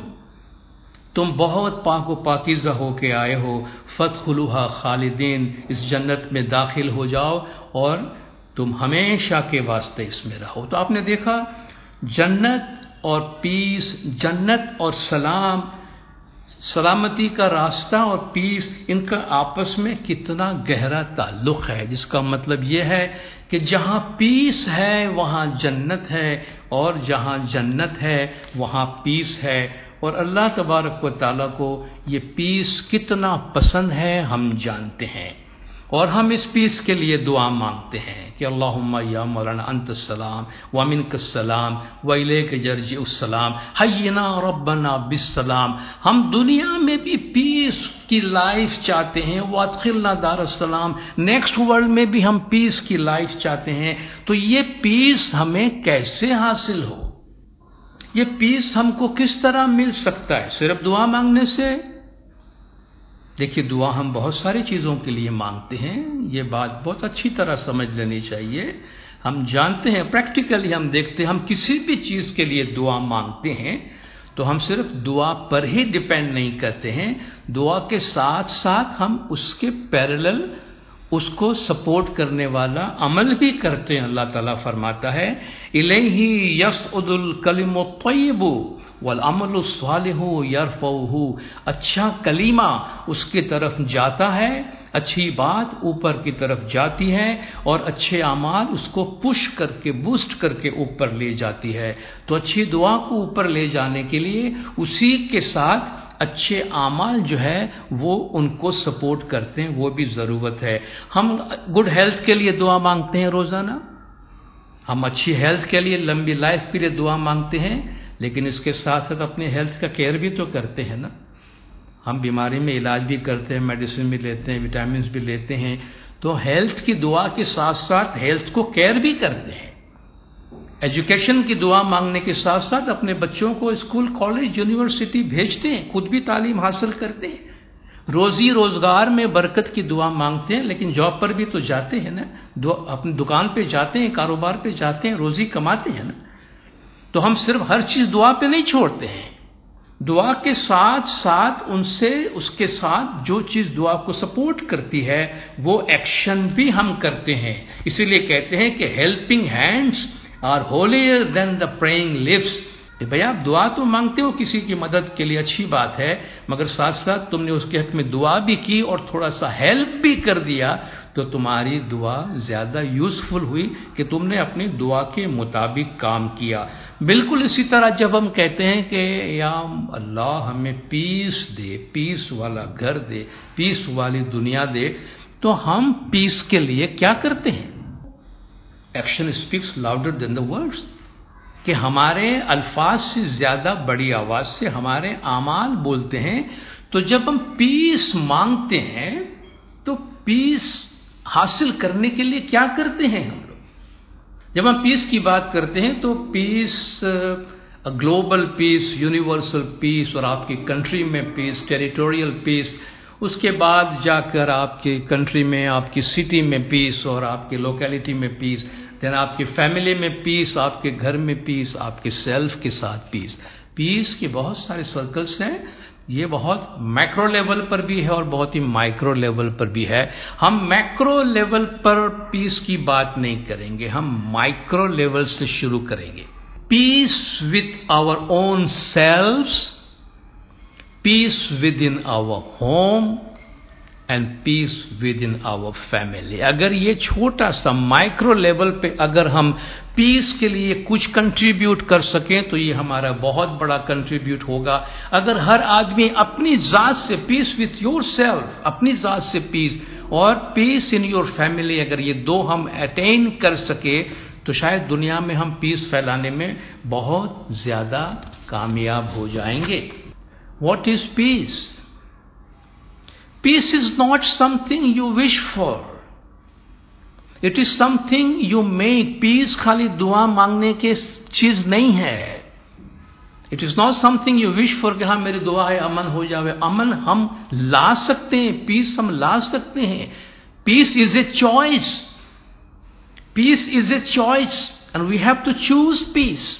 तुम बहुत पाको पाकिजा होके आए हो। फतखुलुहा खालिदीन, इस जन्नत में दाखिल हो जाओ, और तुम हमेशा के वास्ते इसमें रहो। तो आपने देखा, जन्नत और पीस जन्नत और सलाम, सलामती का रास्ता और पीस इनका आपस में कितना गहरा ताल्लुक है, जिसका मतलब यह है कि जहाँ पीस है, वहाँ जन्नत है, और जहाँ जन्नत है, वहाँ पीस है। और अल्लाह तबारक व को ये पीस कितना पसंद है, हम जानते हैं। और हम इस पीस के लिए दुआ मांगते हैं कि अल्लाह मौलाना अंत सलाम वमिन सलाम वैले के जर्ज उसलाम हयना रबना बिसलाम हम दुनिया में भी पीस की लाइफ चाहते हैं वातखिलना दारसलाम। नेक्स्ट वर्ल्ड में भी हम पीस की लाइफ चाहते हैं। तो ये पीस हमें कैसे हासिल हो? ये पीस हमको किस तरह मिल सकता है? सिर्फ़ दुआ मांगने से? देखिए, दुआ हम बहुत सारी चीज़ों के लिए मांगते हैं। ये बात बहुत अच्छी तरह समझ लेनी चाहिए। हम जानते हैं, प्रैक्टिकली हम देखते हैं, हम किसी भी चीज़ के लिए दुआ मांगते हैं तो हम सिर्फ़ दुआ पर ही डिपेंड नहीं करते हैं। दुआ के साथ साथ हम उसके पैरेलल उसको सपोर्ट करने वाला अमल भी करते हैं, अल्लाह ताला फरमाता है। इले ही यस उदुल कलिमो तयबू। वल अमल सालहू यरफहू अच्छा कलीमा उसकी तरफ़ जाता है, अच्छी बात ऊपर की तरफ़ जाती है और अच्छे अमाल उसको पुश करके, बूस्ट करके ऊपर ले जाती है। तो अच्छी दुआ को ऊपर ले जाने के लिए उसी के साथ अच्छे आमाल जो है वो उनको सपोर्ट करते हैं, वो भी ज़रूरत है। हम गुड हेल्थ के लिए दुआ मांगते हैं रोज़ाना? हम अच्छी हेल्थ के लिए लंबी लाइफ के लिए दुआ मांगते हैं? लेकिन इसके साथ साथ अपने हेल्थ का केयर भी तो करते हैं ना। हम बीमारी में इलाज भी करते हैं मेडिसिन भी लेते हैं विटामिन भी लेते हैं। तो हेल्थ की दुआ के साथ साथ हेल्थ को केयर भी करते हैं। एजुकेशन की दुआ मांगने के साथ साथ अपने बच्चों को स्कूल कॉलेज यूनिवर्सिटी भेजते हैं, खुद भी तालीम हासिल करते हैं। रोजी रोज़गार में बरकत की दुआ मांगते हैं, लेकिन जॉब पर भी तो जाते हैं ना। अपनी दुकान पे जाते हैं, कारोबार पे जाते हैं, रोजी कमाते हैं ना। तो हम सिर्फ़ हर चीज़ दुआ पे नहीं छोड़ते हैं। दुआ के साथ साथ उनसे, उसके साथ जो चीज़ दुआ को सपोर्ट करती है, वो एक्शन भी हम करते हैं। इसीलिए कहते हैं कि helping hands are holier than the praying lips भैया आप दुआ तो मांगते हो किसी की मदद के लिए, अच्छी बात है, मगर साथ साथ तुमने उसके हक में दुआ भी की और थोड़ा सा हेल्प भी कर दिया तो तुम्हारी दुआ ज़्यादा यूजफुल हुई कि तुमने अपनी दुआ के मुताबिक काम किया। बिल्कुल इसी तरह जब हम कहते हैं कि या अल्लाह हमें पीस दे, पीस वाला घर दे, पीस वाली दुनिया दे तो हम पीस के लिए क्या करते हैं? Action speaks louder than the words कि हमारे अल्फाज से ज़्यादा बड़ी आवाज़ से हमारे आमाल बोलते हैं। तो जब हम पीस मांगते हैं तो पीस हासिल करने के लिए क्या करते हैं हम? जब हम पीस की बात करते हैं तो peace global peace universal peace और आपकी कंट्री में पीस टेरिटोरियल पीस उसके बाद जाकर आपके कंट्री में, आपकी सिटी में पीस और आपकी लोकेलिटी में पीस देन आपकी फैमिली में पीस आपके घर में पीस आपके सेल्फ के साथ पीस पीस के बहुत सारे सर्कल्स हैं ये बहुत मैक्रो लेवल पर भी है और बहुत ही माइक्रो लेवल पर भी है। हम मैक्रो लेवल पर पीस की बात नहीं करेंगे, हम माइक्रो लेवल से शुरू करेंगे। Peace with our own self peace within our home and peace within our family अगर ये छोटा सा माइक्रो लेवल पे अगर हम पीस के लिए कुछ कंट्रीब्यूट कर सकें तो ये हमारा बहुत बड़ा कंट्रीब्यूट होगा। अगर हर आदमी अपनी जात से पीस विथ योर सेल्फ अपनी जात से पीस और पीस इन योर फैमिली अगर ये दो हम अटेन कर सके तो शायद दुनिया में हम पीस फैलाने में बहुत ज़्यादा कामयाब हो जाएँगे। What is peace peace is not something you wish for it is something you make peace खाली दुआ मांगने के चीज़ नहीं है it is not something you wish for कि हाँ मेरी दुआ है अमन हो जावे अमन हम ला सकते हैं पीस हम ला सकते हैं peace is a choice peace is a choice and we have to choose peace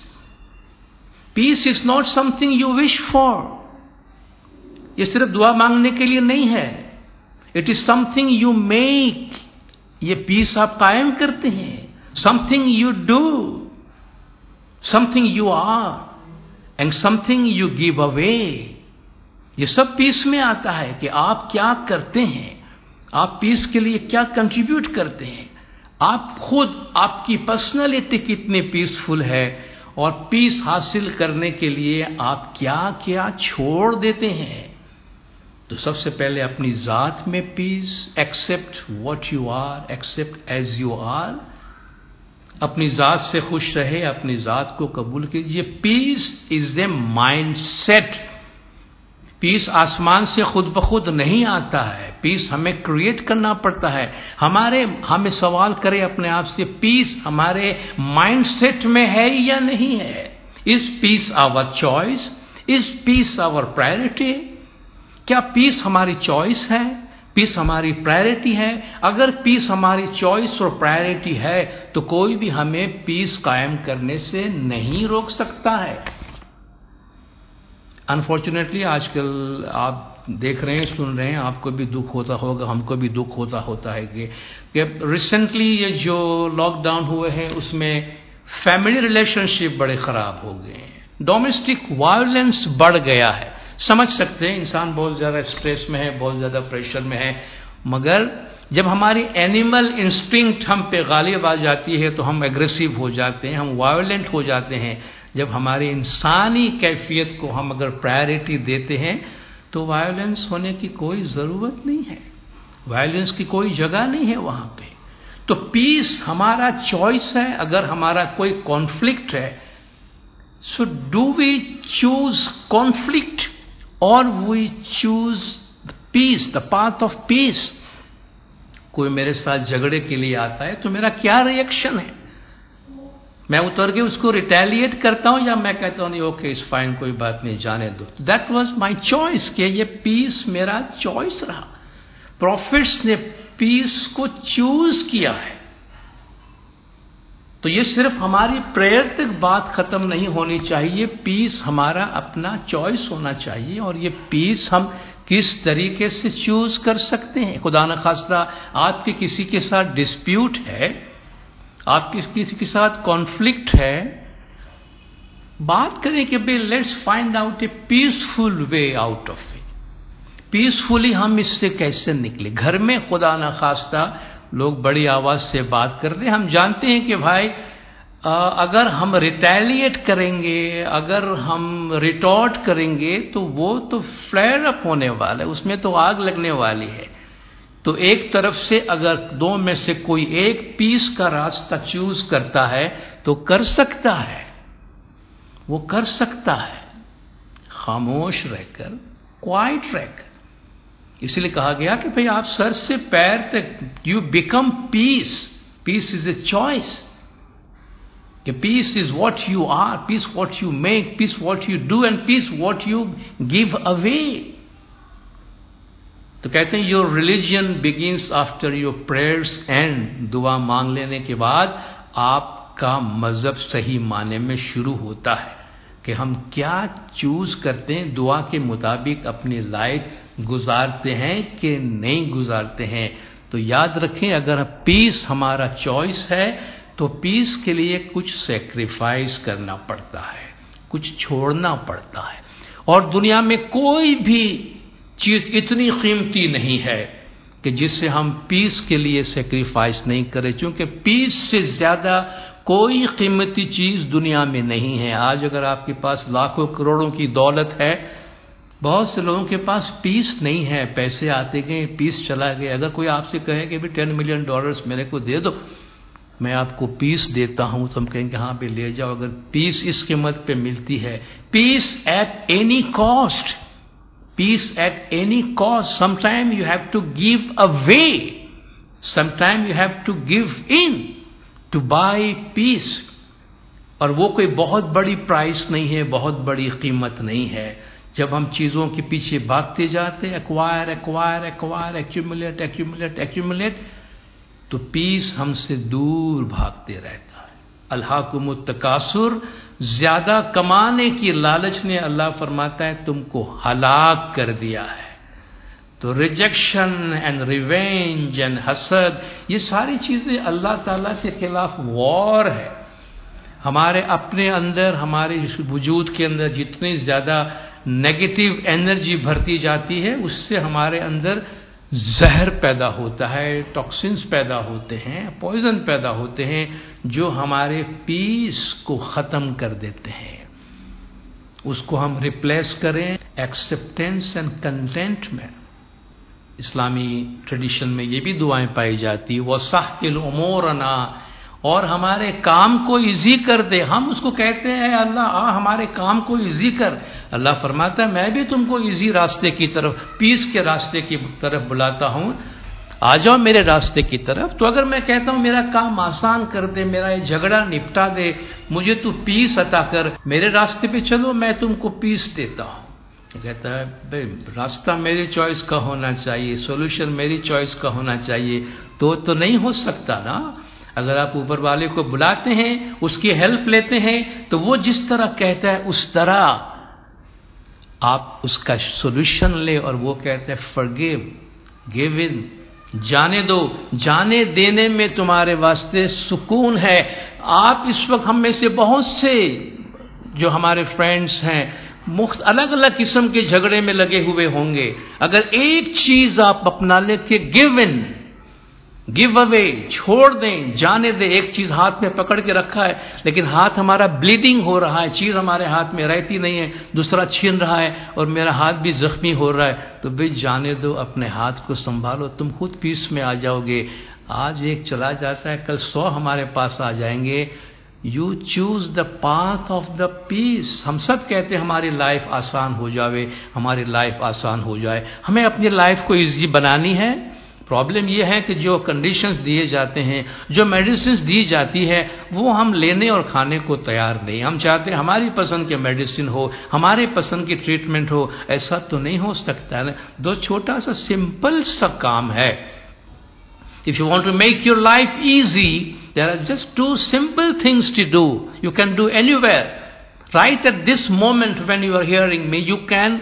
peace is not something you wish for ये सिर्फ़ दुआ मांगने के लिए नहीं है। It is something you make ये पीस आप कायम करते हैं। Something you do something you are and something you give away ये सब पीस में आता है कि आप क्या करते हैं। आप पीस के लिए क्या कंट्रीब्यूट करते हैं। आप खुद, आपकी पर्सनैलिटी कितनी पीसफुल है। और पीस हासिल करने के लिए आप क्या क्या छोड़ देते हैं। तो सबसे पहले अपनी जात में peace accept what you are accept as you are अपनी जात से खुश रहे, अपनी जात को कबूल कीजिए। Peace is a mindset peace आसमान से खुद ब खुद नहीं आता है। पीस हमें क्रिएट करना पड़ता है। हमारे, हमें सवाल करें अपने आप से पीस हमारे माइंड सेट में है या नहीं है? Is peace our choice is peace our priority क्या पीस हमारी चॉइस है? पीस हमारी प्रायोरिटी है? अगर पीस हमारी चॉइस और प्रायोरिटी है तो कोई भी हमें पीस कायम करने से नहीं रोक सकता है। अनफॉर्चुनेटली आजकल आप देख रहे हैं सुन रहे हैं आपको भी दुख होता होगा हमको भी दुख होता होता है कि, रिसेंटली ये जो लॉकडाउन हुए हैं उसमें फैमिली रिलेशनशिप बड़े खराब हो गए हैं। डोमेस्टिक वायलेंस बढ़ गया है। समझ सकते हैं, इंसान बहुत ज़्यादा स्ट्रेस में है, बहुत ज़्यादा प्रेशर में है, मगर जब हमारी एनिमल इंस्टिंक्ट हम पे गालिब आ जाती है तो हम एग्रेसिव हो जाते हैं, हम वायलेंट हो जाते हैं। जब हमारी इंसानी कैफियत को हम अगर प्रायोरिटी देते हैं तो वायलेंस होने की कोई ज़रूरत नहीं है। वायलेंस की कोई जगह नहीं है वहाँ पे। तो पीस हमारा चॉइस है, अगर हमारा कोई कॉन्फ्लिक्ट है so do we choose conflict और we choose peace the path of peace कोई मेरे साथ झगड़े के लिए आता है तो मेरा क्या रिएक्शन है? मैं उतर के उसको रिटेलिएट करता हूँ या मैं कहता हूँ, नहीं ओके इस फाइन कोई बात नहीं, जाने दो। दैट वॉज़ माई चॉइस के ये पीस मेरा चॉइस रहा। प्रॉफिट्स ने पीस को चूज़ किया है। तो ये सिर्फ़ हमारी प्रेयर तक बात खत्म नहीं होनी चाहिए पीस हमारा अपना चॉइस होना चाहिए, और ये पीस हम किस तरीके से चूज़ कर सकते हैं? खुदा न खास्ता, आपके किसी के साथ डिस्प्यूट है, आपके किसी के साथ कॉन्फ्लिक्ट है, बात करें कि भाई let's find out a peaceful way out of it peacefully हम इससे कैसे निकले? घर में खुदा न खास्ता लोग बड़ी आवाज़ से बात कर रहे हैं। हम जानते हैं कि भाई अगर हम रिटेलिएट करेंगे, अगर हम रिटॉर्ट करेंगे तो वो तो फ्लेयर अप होने वाला है, उसमें तो आग लगने वाली है। तो एक तरफ़ से अगर दो में से कोई एक पीस का रास्ता चूज़ करता है तो कर सकता है। वो कर सकता है। खामोश रहकर क्वाइट रहकर। इसलिए कहा गया कि भाई आप सर से पैर तक you become peace peace is a choice कि peace is what you are peace what you make peace what you do and peace what you give away तो कहते हैं your religion begins after your prayers and दुआ मांग लेने के बाद आपका मज़हब सही माने में शुरू होता है कि हम क्या चूज़ करते हैं दुआ के मुताबिक अपनी लाइफ गुजारते हैं कि नहीं गुजारते हैं। तो याद रखें, अगर पीस हमारा चॉइस है तो पीस के लिए कुछ सेक्रीफाइस करना पड़ता है, कुछ छोड़ना पड़ता है। और दुनिया में कोई भी चीज़ इतनी कीमती नहीं है कि जिससे हम पीस के लिए सेक्रीफाइस नहीं करें, क्योंकि पीस से ज़्यादा कोई कीमती चीज़ दुनिया में नहीं है। आज अगर आपके पास लाखों करोड़ों की दौलत है बहुत से लोगों के पास पीस नहीं है, पैसे आते गए पीस चला गए अगर कोई आपसे कहे कि भी टेन मिलियन डॉलर्स मेरे को दे दो, मैं आपको पीस देता हूँ तो हम कहेंगे हाँ भी ले जाओ। अगर पीस इस कीमत पे मिलती है peace at any cost peace at any cost sometime you have to give away sometime you have to give in to buy peace और वो कोई बहुत बड़ी प्राइस नहीं है, बहुत बड़ी कीमत नहीं है। जब हम चीज़ों के पीछे भागते जाते acquire acquire acquire accumulate accumulate accumulate तो पीस हमसे दूर भागते रहता है। अल्लाह को मुतकासुर ज़्यादा कमाने की लालच ने अल्लाह फरमाता है, तुमको हलाक कर दिया है। तो रिजेक्शन एंड रिवेंज एंड हसद ये सारी चीज़ें अल्लाह ताला के खिलाफ वॉर है। हमारे अपने अंदर, हमारे वजूद के अंदर जितने ज़्यादा नेगेटिव एनर्जी भरती जाती है, उससे हमारे अंदर जहर पैदा होता है टॉक्सिन्स पैदा होते हैं पॉइजन पैदा होते हैं, जो हमारे पीस को खत्म कर देते हैं। उसको हम रिप्लेस करें एक्सेप्टेंस एंड कंटेंट में इस्लामी ट्रेडिशन में ये भी दुआएँ पाई जाती है वह साहिल उमोरना और हमारे काम को इजी कर दे। हम उसको कहते हैं, अल्लाह, आ, हमारे काम को इजी कर। अल्लाह फरमाता है, मैं भी तुमको इजी रास्ते की तरफ़ पीस के रास्ते की तरफ़ बुलाता हूँ। आ जाओ मेरे रास्ते की तरफ़। तो अगर मैं कहता हूँ, मेरा काम आसान कर दे, मेरा ये झगड़ा निपटा दे, मुझे तू पीस अता कर। मेरे रास्ते पे चलो, मैं तुमको पीस देता हूँ। तो कहता है, भाई, रास्ता मेरी चॉइस का होना चाहिए सोल्यूशन मेरी चॉइस का होना चाहिए। तो तो नहीं हो सकता ना? अगर आप ऊपर वाले को बुलाते हैं, उसकी हेल्प लेते हैं तो वो जिस तरह कहता है, उस तरह आप उसका सोल्यूशन ले और वो कहते हैं फर्गिव गिव इन जाने दो। जाने देने में तुम्हारे वास्ते सुकून है। आप इस वक्त हम में से बहुत से जो हमारे फ्रेंड्स हैं, मुख्त अलग अलग किस्म के झगड़े में लगे हुए होंगे। अगर एक चीज़ आप अपना लेके गिव इन गिव अवे, छोड़ दें, जाने दें। एक चीज़ हाथ में पकड़ के रखा है, लेकिन हाथ हमारा ब्लीडिंग हो रहा है, चीज़ हमारे हाथ में रहती नहीं है, दूसरा छीन रहा है और मेरा हाथ भी जख्मी हो रहा है। तो भाई जाने दो, अपने हाथ को संभालो, तुम खुद पीस में आ जाओगे। आज एक चला जाता है, कल सौ हमारे पास आ जाएँगे। You choose the path of the peace हम सब कहते हैं, हमारी लाइफ आसान हो जावे, हमारी लाइफ आसान हो जाए। हमें अपनी लाइफ को इजी बनानी है। प्रॉब्लम यह है कि जो कंडीशंस दिए जाते हैं जो मेडिसिन दी जाती है वो हम लेने और खाने को तैयार नहीं। हम चाहते हमारी पसंद के मेडिसिन हो हमारे पसंद की ट्रीटमेंट हो ऐसा तो नहीं हो सकता है दो छोटा सा सिंपल सा काम है। If you want to make your life easy there are just two simple things to do you can do any right at this moment when you are hearing me, you can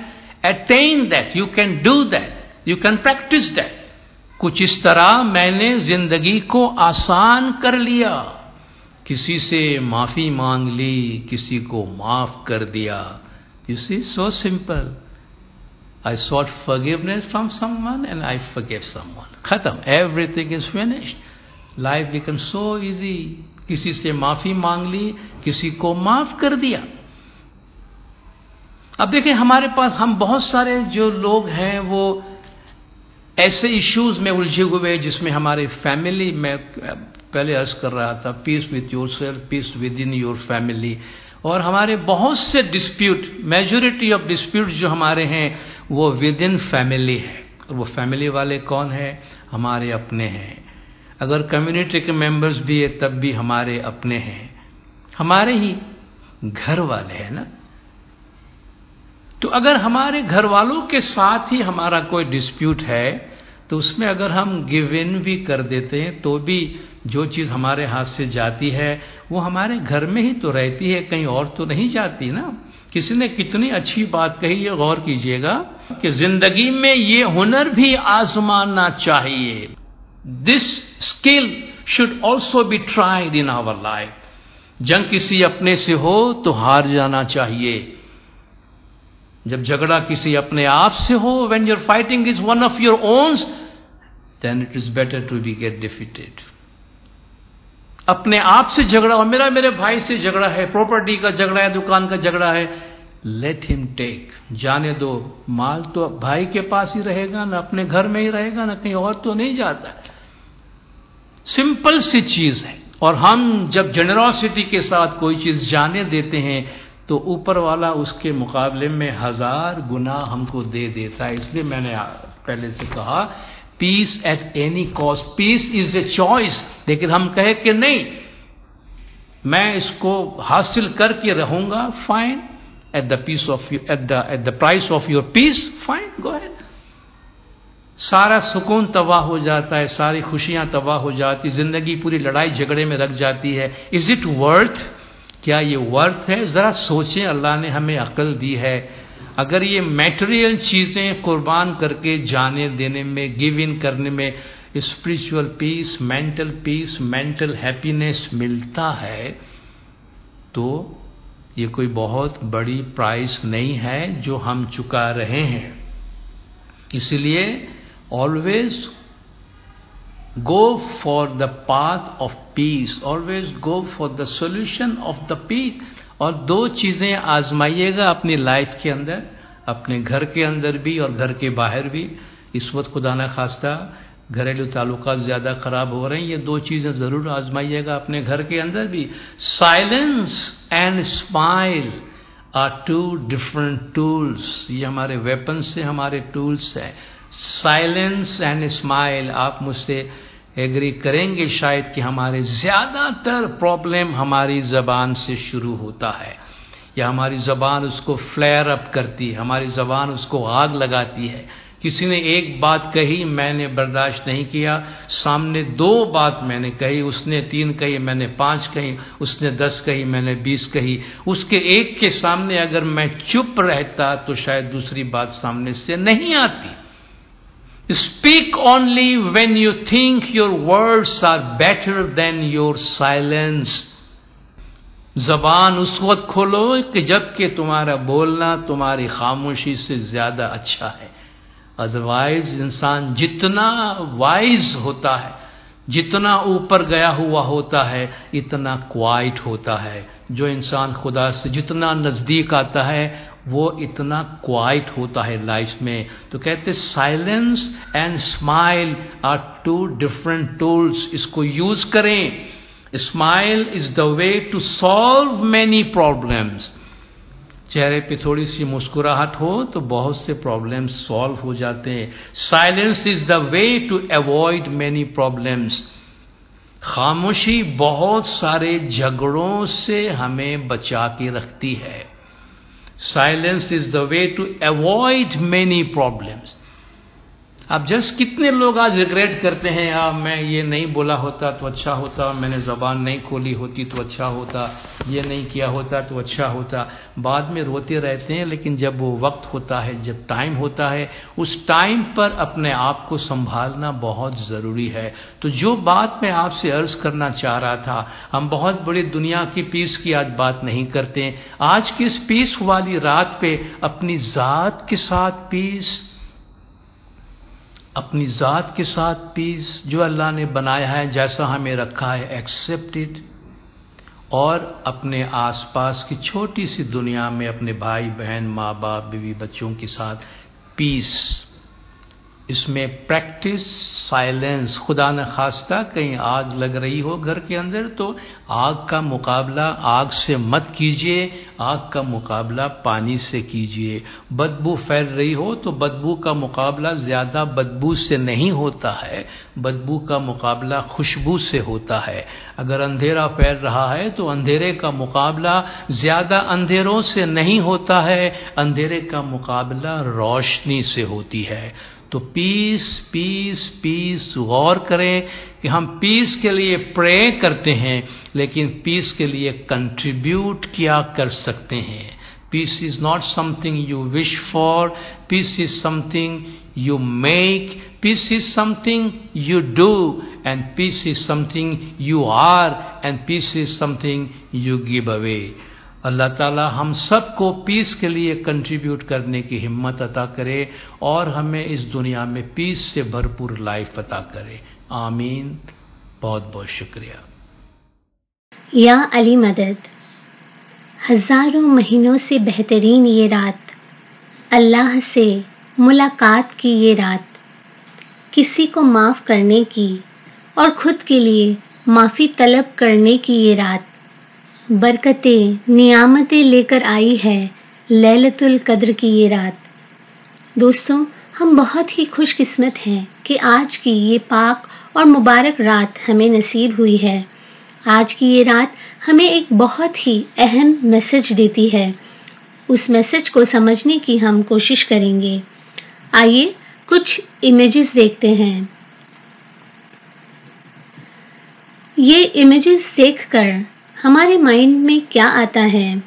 attain that, you can do that, you can practice that. कुछ इस तरह मैंने ज़िंदगी को आसान कर लिया। किसी से माफ़ी मांग ली, किसी को माफ़ कर दिया। You see so simple I sought forgiveness from someone and I forgive someone खत्म everything is finished life become so easy किसी से माफ़ी मांग ली, किसी को माफ़ कर दिया। अब देखें हमारे पास, हम बहुत सारे जो लोग हैं, वो ऐसे इश्यूज़ में उलझे हुए जिसमें हमारे फैमिली में पहले अर्ज़ कर रहा था peace with yourself peace within your family और हमारे बहुत से डिस्प्यूट मेजोरिटी ऑफ़ डिस्प्यूट जो हमारे हैं, वो विद इन फैमिली है। और वो फैमिली वाले कौन है? हमारे अपने हैं। अगर कम्युनिटी के मेंबर्स भी है, तब भी हमारे अपने हैं। हमारे ही घर वाले हैं ना? तो अगर हमारे घर वालों के साथ ही हमारा कोई डिस्प्यूट है तो उसमें अगर हम गिव इन भी कर देते हैं तो भी जो चीज़ हमारे हाथ से जाती है, वो हमारे घर में ही तो रहती है, कहीं और तो नहीं जाती ना। किसी ने कितनी अच्छी बात कही है गौर कीजिएगा कि ज़िंदगी में ये हुनर भी आजमाना चाहिए। This skill should also be tried in our life जंग किसी अपने से हो तो हार जाना चाहिए। जब झगड़ा किसी अपने आप से हो when you're fighting is one of your ones then it is better to be get defeated अपने आप से झगड़ा हो मेरा, मेरे भाई से झगड़ा है प्रॉपर्टी का झगड़ा है, दुकान का झगड़ा है लेट हिम टेक जाने दो, माल तो भाई के पास ही रहेगा, ना अपने घर में ही रहेगा, ना कहीं और तो नहीं जाता। सिंपल सी चीज़ है। और हम जब जेनरोसिटी के साथ कोई चीज़ जाने देते हैं तो ऊपर वाला उसके मुकाबले में हज़ार गुना हमको दे देता है। इसलिए मैंने पहले से कहा peace at any cost peace is a choice लेकिन हम कहे कि नहीं, मैं इसको हासिल करके रहूँगा fine at the peace of you at the at the price of your peace fine go at सारा सुकून तबाह हो जाता है, सारी खुशियाँ तबाह हो जाती ज़िंदगी पूरी लड़ाई झगड़े में रख जाती है। इज़ इट वर्थ क्या ये वर्थ है? जरा सोचें, अल्लाह ने हमें अकल दी है। अगर ये मेटेरियल चीज़ें कुर्बान करके जाने, देने में गिव इन करने में spiritual peace mental peace mental happiness मिलता है तो ये कोई बहुत बड़ी प्राइस नहीं है जो हम चुका रहे हैं। इसलिए always go for the path of peace always go for the solution of the peace और दो चीज़ें आजमाइएगा अपनी लाइफ के अंदर, अपने घर के अंदर भी और घर के बाहर भी। इस वक्त खुदा न खास्ता, घरेलू ताल्लुक ज़्यादा खराब हो रहे हैं। ये दो चीज़ें ज़रूर आजमाइएगा अपने घर के अंदर भी। Silence and smile are two different tools ये हमारे वेपन से, हमारे टूल्स हैं। साइलेंस एंड स्माइल आप मुझसे एग्री करेंगे शायद कि हमारे ज़्यादातर प्रॉब्लम हमारी जबान से शुरू होता है। या हमारी जबान उसको फ्लेयर अप करती है, हमारी जबान उसको आग लगाती है। किसी ने एक बात कही, मैंने बर्दाश्त नहीं किया। सामने दो बात मैंने कही, उसने तीन कही, मैंने पाँच कही, उसने दस कही, मैंने बीस कही। उसके एक के सामने अगर मैं चुप रहता तो शायद दूसरी बात सामने से नहीं आती। Speak only when you think your words are better than your silence जबान उस वक्त खोलो कि जबकि तुम्हारा बोलना तुम्हारी खामोशी से ज़्यादा अच्छा है। अदरवाइज़ इंसान जितना वाइज होता है, जितना ऊपर गया हुआ होता है, इतना क्वाइट होता है। जो इंसान खुदा से जितना नज़दीक आता है वो इतना क्वाइट होता है लाइफ में। तो कहते silence and smile are two different tools इसको यूज़ करें। Smile is the way to solve many problems चेहरे पे थोड़ी सी मुस्कुराहट हो तो बहुत से प्रॉब्लम्स सॉल्व हो जाते हैं। Silence is the way to avoid many problems खामोशी बहुत सारे झगड़ों से हमें बचा के रखती है। Silence is the way to avoid many problems. अब जस्ट कितने लोग आज रिग्रेट करते हैं यार मैं ये नहीं बोला होता तो अच्छा होता, मैंने जबान नहीं खोली होती तो अच्छा होता, ये नहीं किया होता तो अच्छा होता। बाद में रोते रहते हैं, लेकिन जब वो वक्त होता है, जब टाइम होता है, उस टाइम पर अपने आप को संभालना बहुत ज़रूरी है। तो जो बात मैं आपसे अर्ज़ करना चाह रहा था, हम बहुत बड़ी दुनिया की पीस की आज बात नहीं करते आज की इस पीस वाली रात पे अपनी जात के साथ पीस अपनी ज़ात के साथ पीस जो अल्लाह ने बनाया है, जैसा हमें रखा है एक्सेप्टेड और अपने आसपास की छोटी सी दुनिया में अपने भाई बहन माँ बाप बीवी बच्चों के साथ पीस इसमें प्रैक्टिस साइलेंस खुदा न खास्ता, कहीं आग लग रही हो घर के अंदर तो आग का मुकाबला आग से मत कीजिए, आग का मुकाबला पानी से कीजिए। बदबू फैल रही हो तो बदबू का मुकाबला ज़्यादा बदबू से नहीं होता है, बदबू का मुकाबला खुशबू से होता है। अगर अंधेरा फैल रहा है तो अंधेरे का मुकाबला ज़्यादा अंधेरों से नहीं होता है, अंधेरे का मुकाबला रोशनी से होती है। तो पीस पीस पीस गौर करें कि हम पीस के लिए प्रे करते हैं, लेकिन पीस के लिए कंट्रीब्यूट क्या कर सकते हैं। Peace is not something you wish for peace is something you make peace is something you do and peace is something you are and peace is something you give away Allah ताला हम सबको piece के लिए contribute करने की हिम्मत अता करे और हमें इस दुनिया में पीस से भरपूर लाइफ अता करे। आमीन। बहुत बहुत शुक्रिया। या अली मदद, हज़ारों महीनों से बेहतरीन ये रात, अल्लाह से मुलाकात की ये रात, किसी को माफ़ करने की और खुद के लिए माफ़ी तलब करने की ये रात बरकतें, नियामतें लेकर आई है लैलतुल कद्र की ये रात। दोस्तों, हम बहुत ही खुशकिस्मत हैं कि आज की ये पाक और मुबारक रात हमें नसीब हुई है। आज की ये रात हमें एक बहुत ही अहम मैसेज देती है। उस मैसेज को समझने की हम कोशिश करेंगे। आइए कुछ इमेजेस देखते हैं। ये इमेजेस देखकर हमारे माइंड में क्या आता है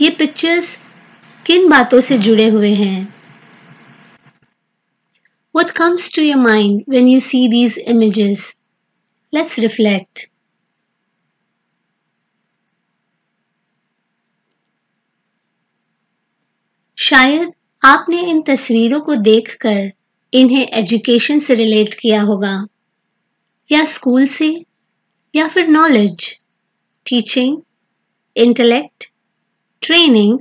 ये पिक्चर्स किन बातों से जुड़े हुए हैं What comes to your mind when you see these images? Let's reflect. शायद आपने इन तस्वीरों को देखकर इन्हें एजुकेशन से रिलेट किया होगा, या स्कूल से या फिर knowledge teaching intellect training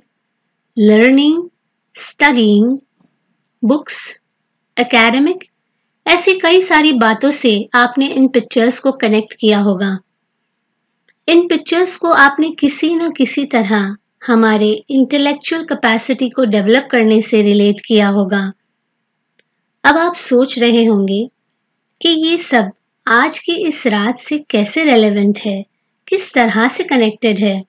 learning studying books academic ऐसी कई सारी बातों से आपने इन पिक्चर्स को कनेक्ट किया होगा। इन पिक्चर्स को आपने किसी न किसी तरह हमारे इंटेलेक्चुअल कैपेसिटी को डेवलप करने से रिलेट किया होगा। अब आप सोच रहे होंगे कि ये सब आज की इस रात से कैसे रेलेवेंट है? किस तरह से कनेक्टेड है?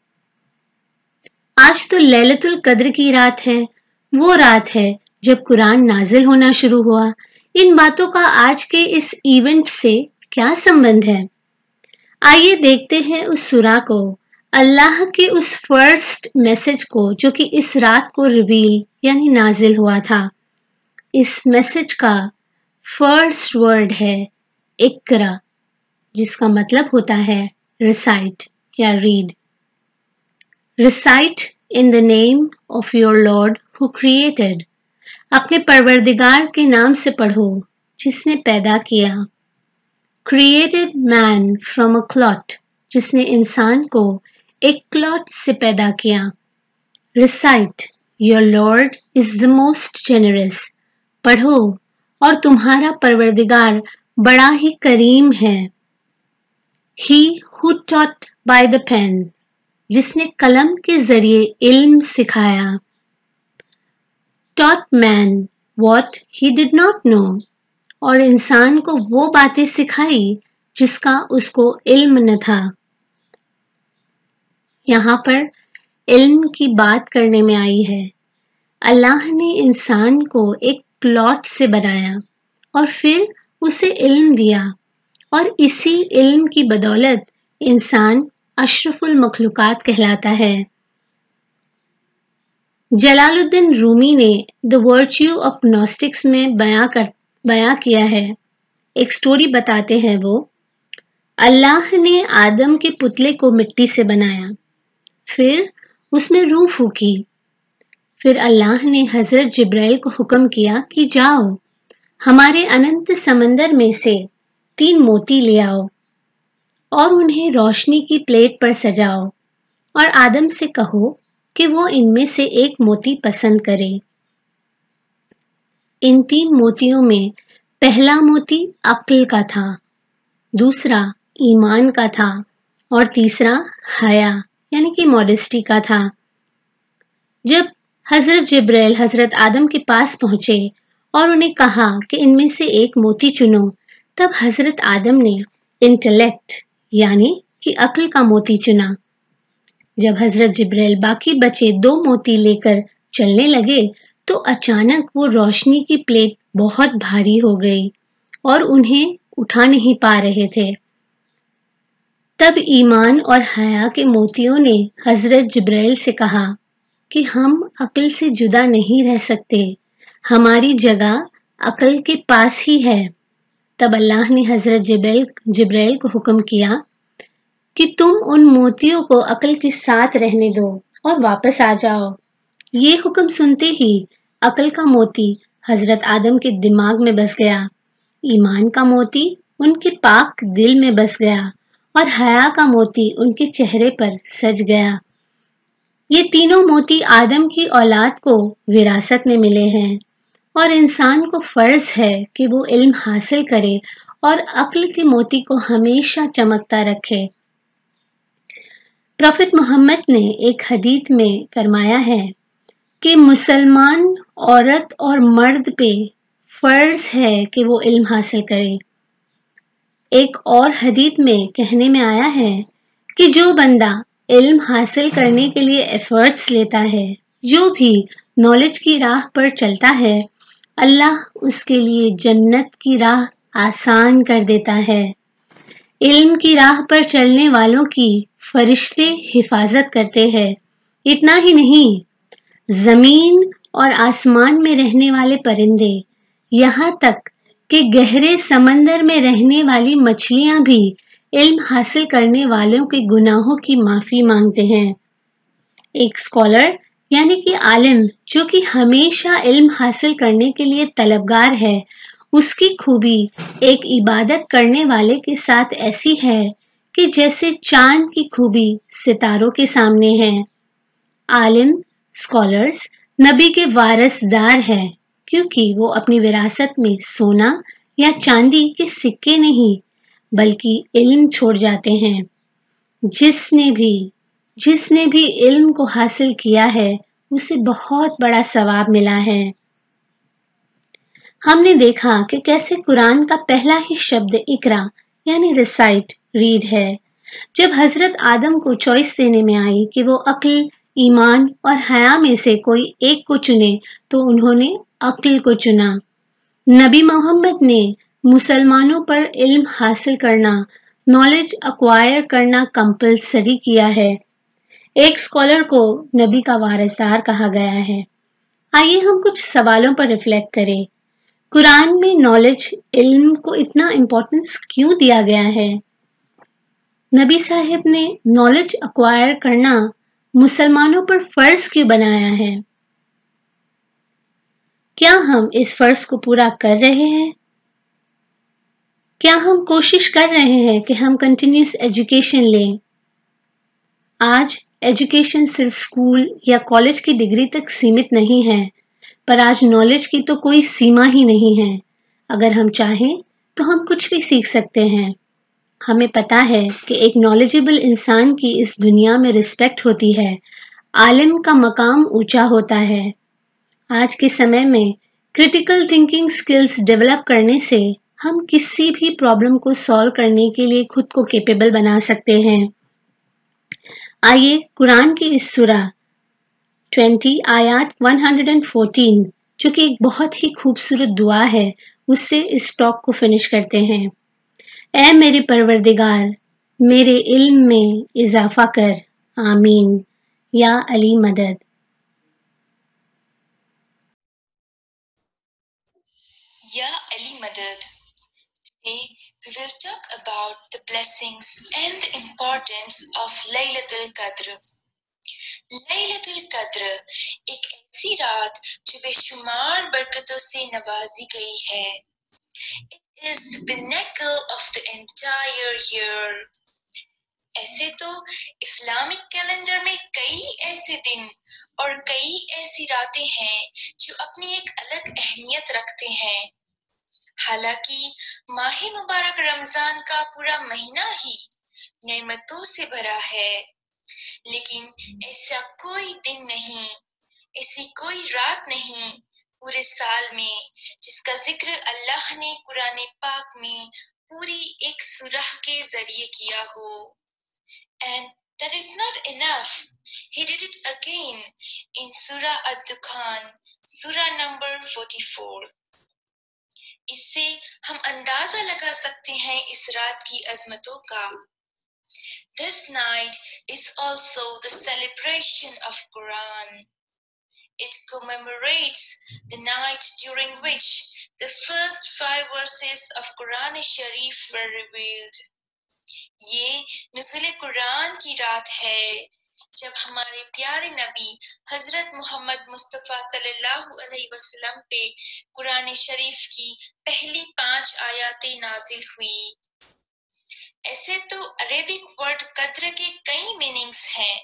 आज तो लैलतुल कद्र की रात है। वो रात है जब कुरान नाजिल होना शुरू हुआ। इन बातों का आज के इस इवेंट से क्या संबंध है? आइए देखते हैं उस सुरा को। अल्लाह के उस फ़र्स्ट मैसेज को जो कि इस रात को रिवील यानी नाजिल हुआ था। इस मैसेज का फ़र्स्ट वर्ड है। इकरा, जिसका मतलब होता है रिसाइट या read recite in the name of your lord who created अपने परवरदिगार के नाम से पढ़ो, जिसने पैदा किया। Created man from a clot जिसने इंसान को एक क्लॉट से पैदा किया। Recite your lord is the most generous पढ़ो, और तुम्हारा परवरदिगार बड़ा ही करीम है। He who taught by the pen जिसने कलम के ज़रिए इल्म सिखाया। Taught man what he did not know और इंसान को वो बातें सिखाई जिसका उसको इल्म न था। यहाँ पर इल्म की बात करने में आई है। अल्लाह ने इंसान को एक प्लॉट से बनाया, और फिर उसे इल्म दिया। और इसी इल्म की बदौलत इंसान अशरफुल मखलूक़ात कहलाता है। जलालुद्दीन रूमी ने द वर्च्यू ऑफ़ नॉस्टिक्स में बयां कर, बयां किया है। एक स्टोरी बताते हैं वो। अल्लाह ने आदम के पुतले को मिट्टी से बनाया। फिर उसमें रूह फूकी। फिर अल्लाह ने हज़रत जिब्राइल को हुक्म किया कि जाओ हमारे अनंत समंदर में से तीन मोती ले आओ और उन्हें रोशनी की प्लेट पर सजाओ और आदम से कहो कि वो इनमें से एक मोती पसंद करे। इन तीन मोतियों में पहला मोती अक्ल का था, दूसरा ईमान का था और तीसरा हया, यानी कि मॉडेस्टी का था। जब हज़रत जिब्राइल हज़रत आदम के पास पहुँचे और उन्हें कहा कि इनमें से एक मोती चुनो। तब हज़रत आदम ने इंटेलेक्ट यानी कि अक्ल का मोती चुना। जब हज़रत जिब्राइल बाकी बचे दो मोती लेकर चलने लगे तो अचानक वो रोशनी की प्लेट बहुत भारी हो गई और उन्हें उठा नहीं पा रहे थे। तब ईमान और हया के मोतियों ने हज़रत जब्राइल से कहा कि हम अकल से जुदा नहीं रह सकते। हमारी जगह अकल के पास ही है। तब अल्लाह ने हज़रत जबैल, जब्राइल को हुक्म किया कि तुम उन मोतियों को अकल के साथ रहने दो और वापस आ जाओ। ये हुक्म सुनते ही अकल का मोती हज़रत आदम के दिमाग में बस गया। ईमान का मोती उनके पाक दिल में बस गया और हया का मोती उनके चेहरे पर सज गया। ये तीनों मोती आदम की औलाद को विरासत में मिले हैं। और इंसान को फ़र्ज़ है कि वो इल्म हासिल करे और अक्ल के मोती को हमेशा चमकता रखे। प्रॉफिट मोहम्मद ने एक हदीत में फरमाया है कि मुसलमान औरत और मर्द पे फ़र्ज़ है कि वो इल्म हासिल करे। एक और हदीत में कहने में आया है कि जो बंदा इल्म हासिल करने के लिए एफर्ट्स लेता है, जो भी नॉलेज की राह पर चलता है अल्लाह उसके लिए जन्नत की राह आसान कर देता है। इल्म की राह पर चलने वालों की फरिश्ते हिफाजत करते हैं। इतना ही नहीं, ज़मीन और आसमान में रहने वाले परिंदे, यहाँ तक कि गहरे समंदर में रहने वाली मछलियाँ भी इल्म हासिल करने वालों के गुनाहों की माफ़ी मांगते हैं। एक स्कॉलर यानी कि आलिम, जो कि हमेशा इल्म हासिल करने के लिए तलबगार है, उसकी खूबी एक इबादत करने वाले के साथ ऐसी है कि जैसे चाँद की खूबी सितारों के सामने है। आलिम, स्कॉलर्स, नबी के वारसदार है, क्योंकि वो अपनी विरासत में सोना या चांदी के सिक्के नहीं, बल्कि इल्म छोड़ जाते हैं। जिसने भी जिसने भी इल्म को हासिल किया है, उसे बहुत बड़ा सवाब मिला है। हमने देखा कि कैसे कुरान का पहला ही शब्द इकरा, यानी रिसाइट रीड है। जब हज़रत आदम को चॉइस देने में आई कि वो अक्ल, ईमान और हया में से कोई एक को चुने तो उन्होंने अक्ल को चुना। नबी मोहम्मद ने मुसलमानों पर इल्म हासिल करना नॉलेज अक्वायर करना कंपलसरी किया है। एक स्कॉलर को नबी का वारसदार कहा गया है। आइए हम कुछ सवालों पर रिफ्लेक्ट करें। कुरान में नॉलेज इल्म को इतना इम्पोर्टेंस क्यों दिया गया है? नबी साहिब ने नॉलेज अक्वायर करना मुसलमानों पर फ़र्ज़ क्यों बनाया है? क्या हम इस फ़र्ज़ को पूरा कर रहे हैं? क्या हम कोशिश कर रहे हैं कि हम कंटिन्यूस एजुकेशन लें? आज एजुकेशन सिर्फ़ स्कूल या कॉलेज की डिग्री तक सीमित नहीं है, पर आज नॉलेज की तो कोई सीमा ही नहीं है। अगर हम चाहें तो हम कुछ भी सीख सकते हैं। हमें पता है कि एक नॉलेजेबल इंसान की इस दुनिया में रिस्पेक्ट होती है। आलिम का मकाम ऊँचा होता है। आज के समय में क्रिटिकल थिंकिंग स्किल्स डेवलप करने से हम किसी भी प्रॉब्लम को सॉल्व करने के लिए खुद को केपेबल बना सकते हैं। आइए कुरान की इस सुरा 20 आयात 114 जो कि एक बहुत ही खूबसूरत दुआ है, उससे इस टॉक को फिनिश करते हैं। ए मेरे परवरदिगार, मेरे इल्म में इजाफा कर, आमीन, या अली मदद। या अली मदद Today we will talk about the blessings and the importance of Laylatul Qadr. Lailatul कद्र एक ऐसी रात जो बेशुमार बरकतों से नवाजी गई है। It is the pinnacle of the entire year ऐसे तो इस्लामिक कैलेंडर में कई ऐसे दिन और कई ऐसी रातें हैं जो अपनी एक अलग अहमियत रखते हैं। हालाँकि माह मुबारक रमज़ान का पूरा महीना ही नेमतों से भरा है। लेकिन ऐसा कोई दिन नहीं, ऐसी कोई रात नहीं पूरे साल में जिसका ज़िक्र अल्लाह ने कुरान पाक में पूरी एक सुरह के ज़रिए किया हो। And that is not enough. He did it again in surah ad-dukhan, surah number 44 इससे हम अंदाज़ा लगा सकते हैं इस रात की अजमतों का This night is also the celebration of Quran. It commemorates the night during which the first five verses of Quran Sharif were revealed. ये नुजुल कुरान की रात है जब हमारे प्यारे नबी हज़रत मोहम्मद मुस्तफ़ा सल्लल्लाहु अलैहि वसल्लम पे कुरान शरीफ की पहली पाँच आयातें नाजिल हुई। ऐसे तो अरेबिक वर्ड कद्र के कई मीनिंग्स हैं।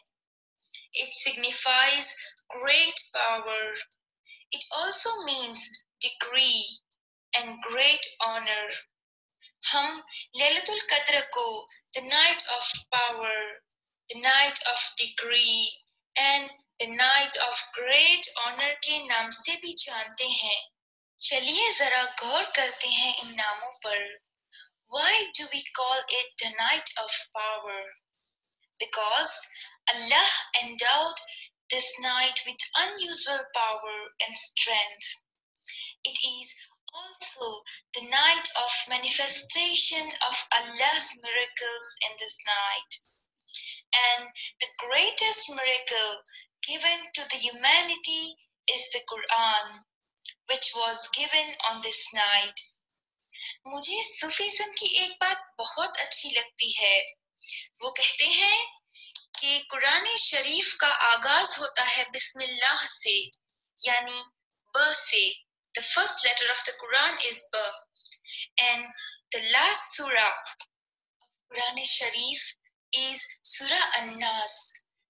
It signifies great power it also means degree and great honour हम लैलतुल कद्र को the night of power The night of degree and the night of great honour के नाम से भी जानते हैं चलिए जरा गौर करते हैं इन नामों पर Why do we call it the night of power? Because Allah endowed this night with unusual power and strength. It is also the night of manifestation of Allah's miracles in this night. And the greatest miracle given to the humanity is the Quran, which was given on this night. मुझे Sufism की एक बात बहुत अच्छी लगती है वो कहते हैं कि कुरान शरीफ का आगाज होता है बिस्मिल्लाह से यानी ब से the first letter of the Quran is ब एंड द लास्ट सूरा कुरान शरीफ is Surah Annas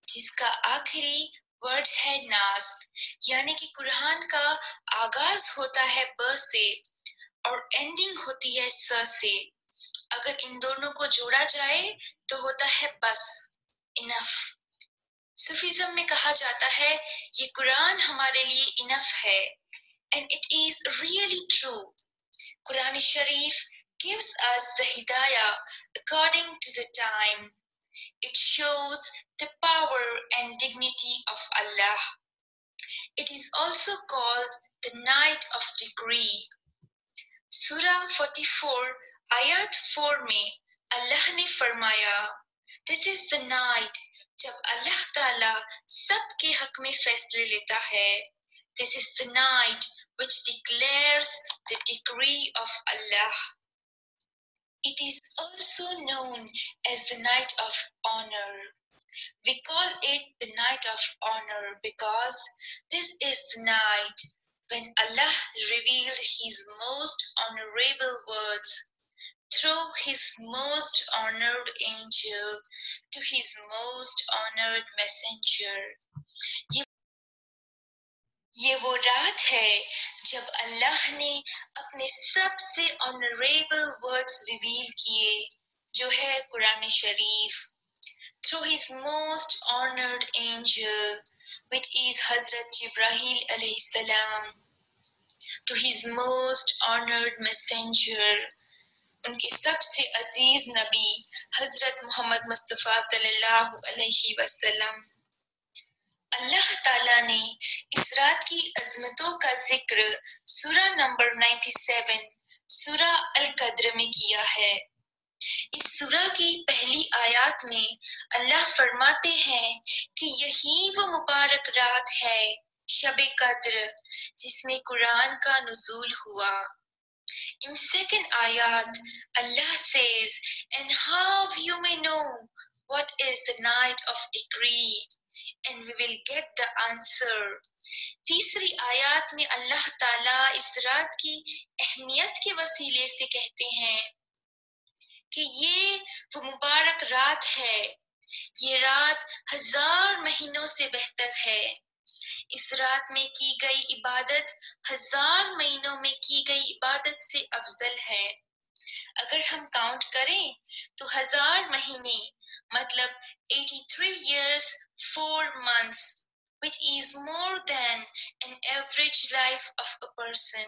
जिसका आखिरी वर्ड है नास यानी कि कुरान का आगाज़ होता है ब से और एंडिंग होती है स से अगर इन दोनों को जोड़ा जाए तो होता है बस इनफ सूफिज्म में कहा जाता है ये कुरान हमारे लिए इनफ है and it is really true Quran Sharif gives us the hidayah according to the time. It shows the power and dignity of Allah. It is also called the night of degree सूरा 44 आयत 4 में अल्लाह ने फरमाया this is the night जब अल्लाह ताला सबके हक में फैसले लेता है this is the night which declares the decree of Allah. It is also known as the night of honor. We call it the night of honor because this is the night when Allah revealed His most honorable words through His most honored angel to His most honored messenger. ये वो रात है जब अल्लाह ने अपने सबसे honourable words reveal किए जो है कुरान शरीफ through his most honored angel which is Hazrat Jibrahil alayhi salam to his most honored messenger उनके सबसे अज़ीज़ नबी हज़रत मोहम्मद मुस्तफ़ा सल्लल्लाहु अलैहि वसल्लम अल्लाह ताला ने इस रात की अजमतों का ज़िक्र सूरा नंबर 97 सूरा अल कद्र में किया है। इस सूरा की पहली आयत में अल्लाह फरमाते हैं कि यही वो मुबारक रात है शब कद्र जिसमें कुरान का नुजूल हुआ। In second ayat, Allah says, And how you may know what is the night of decree, and we will get the answer. तीसरी आयत में अल्लाह ताला इस रात की अहमियत के वसीले से कहते हैं कि ये वो मुबारक रात है। ये रात हज़ार महीनों से बेहतर है। इस रात में की गई इबादत हज़ार महीनों में की गई इबादत से अफजल है। अगर हम काउंट करें तो हज़ार महीने मतलब 83 years four months, which is more than an average life of a person.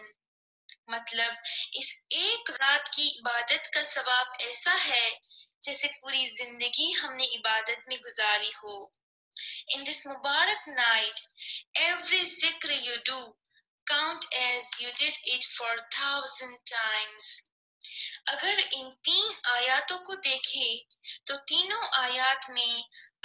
मतलब इस एक रात की इबादत का सवाब ऐसा है जैसे पूरी ज़िंदगी हमने इबादत में गुजारी हो इन दिस मुबारक नाइट एवरी ज़िक्र you do count as you did it for thousand times अगर इन तीन आयातों को देखें तो तीनों आयात में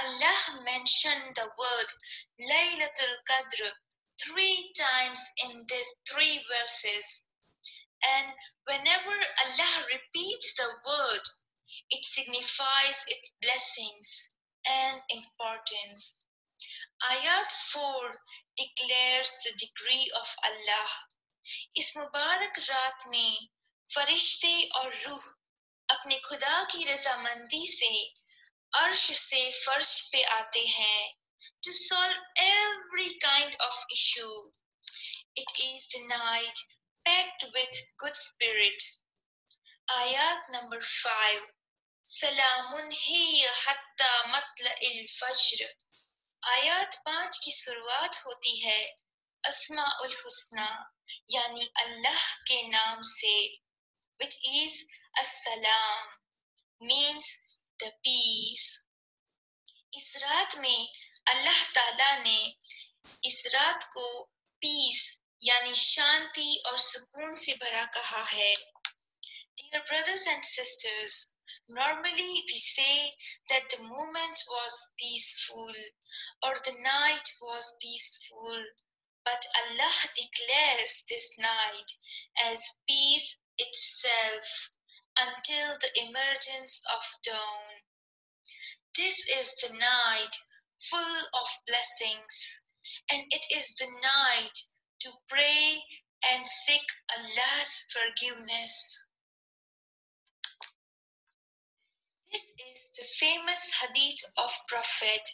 Allah mentioned the word Laylatul Qadr three times in these three verses. And whenever Allah repeats the word, it signifies its blessings and importance. Ayat 4 declares the degree of Allah. इस मुबारक रात में फरिश्ते और रूह अपने खुदा की रजामंदी से अर्श से फर्श पे आते हैं to solve every kind of issue. It is the night packed with good spirit. Ayat number 5 Salamun hiya hatta matla il fajr. आयात पाँच की शुरुआत होती है अस्मा उल हुस्ना यानी अल्लाह के नाम से which is अस्सलाम means the peace इस रात में अल्लाह ताला ने इस रात को पीस यानी शांति और सुकून से भरा कहा है Dear brothers and sisters, normally we say that the moment was peaceful or the night was peaceful, but Allah declares this night as peace itself until the emergence of dawn. This is the night full of blessings, and it is the night to pray and seek Allah's forgiveness. This is the famous hadith of Prophet.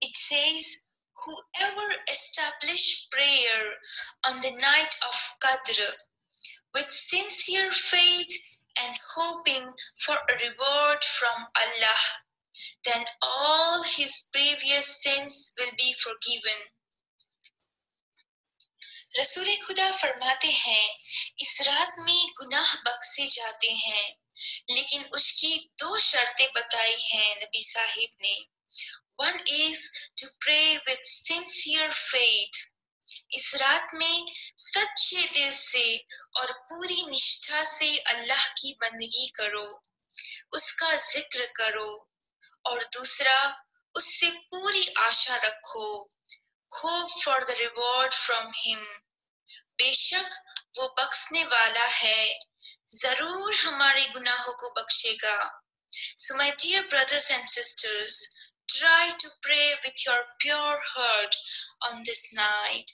It says, Whoever establish prayer on the night of Qadr with sincere faith and hoping for a reward from Allah, then all his previous sins will be forgiven. रसूल खुदा फरमाते हैं, इस रात में गुनाह बख्शे जाते हैं, लेकिन उसकी दो शर्तें बताई हैं नबी साहिब ने। One is to pray with sincere faith इस रात में सच्चे दिल से और पूरी निष्ठा से अल्लाह की बंदगी करो, उसका ज़िक्र करो, और दूसरा, उससे पूरी आशा रखो। Hope for the reward from him बेशक वो बख्शने वाला है जरूर हमारे गुनाहों को बख्शेगा So my dear brothers and sisters, try to pray with your pure heart on this night.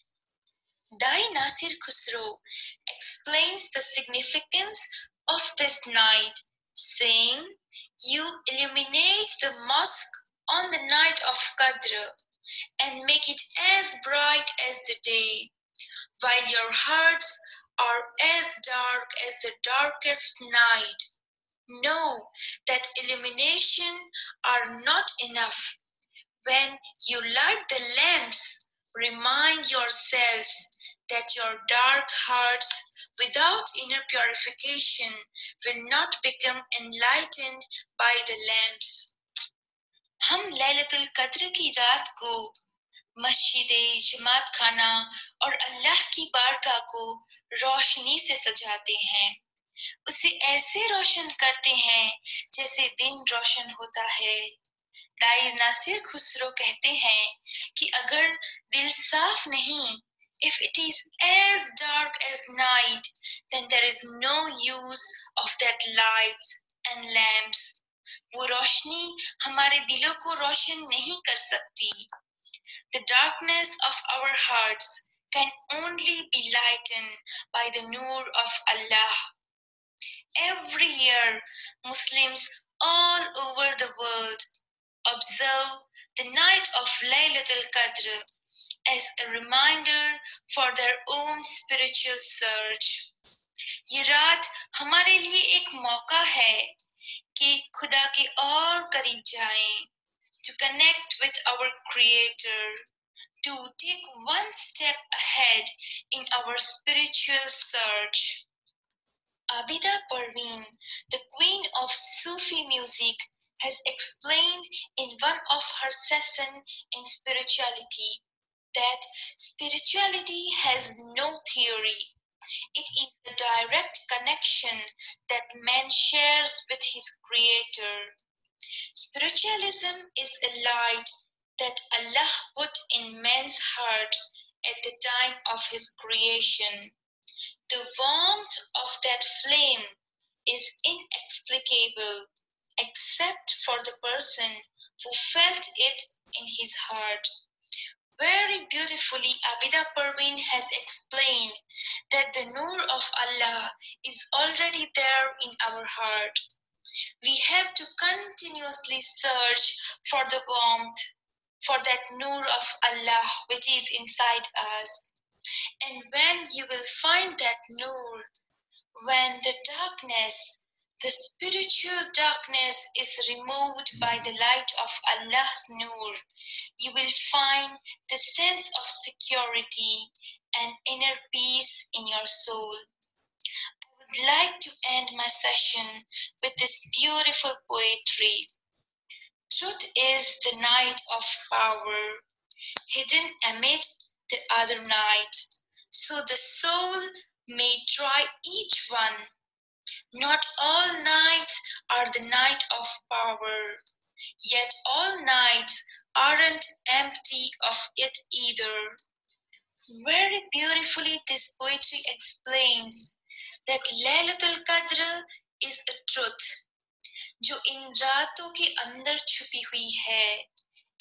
Dai Nasir Khusro explains the significance of this night, saying, You illuminate the mosque on the night of Qadr and make it as bright as the day, while your hearts are as dark as the darkest night. Know that illumination are not enough. When you light the lamps, remind yourselves that your dark hearts without inner purification will not become enlightened by the lamps. हम लैलतुल कद्र की रात को मस्जिद जमात खाना और अल्लाह की बारगाह को रोशनी से सजाते हैं। उसे ऐसे रोशन करते हैं जैसे दिन रोशन होता है। दायर नासिर खुसरो कहते हैं कि अगर दिल साफ़ नहीं, if it is as dark as night, then there is no use of that lights and lamps वो रोशनी हमारे दिलों को रोशन नहीं कर सकती। The darkness of our hearts can only be lightened by the nur of Allah. Every year, Muslims all over the world observe the night of Laylatul Qadr as a reminder for their own spiritual search. ये रात हमारे लिए एक मौका है कि खुदा के और करीब जाएं, to connect with our Creator, to take one step ahead in our spiritual search. Abida Parveen, the queen of Sufi music, has explained in one of her sessions in spirituality that spirituality has no theory. It is the direct connection that man shares with his creator. Spiritualism is a light that Allah put in man's heart at the time of his creation. the warmth of that flame is inexplicable except for the person who felt it in his heart. Very beautifully, Abida Parveen has explained that the Nur of Allah is already there in our heart. We have to continuously search for the warmth, for that Nur of Allah which is inside us. And when you will find that Nur, when the darkness, the spiritual darkness is removed by the light of Allah's Nur, you will find the sense of security and inner peace in your soul. I would like to end my session with this beautiful poetry. Truth is the night of power, hidden amid the other nights, so the soul may try each one. Not all nights are the night of power, yet all nights aren't empty of it either. Very beautifully, this poetry explains that Laylatul Qadr is a truth जो इन रातों के अंदर छुपी हुई है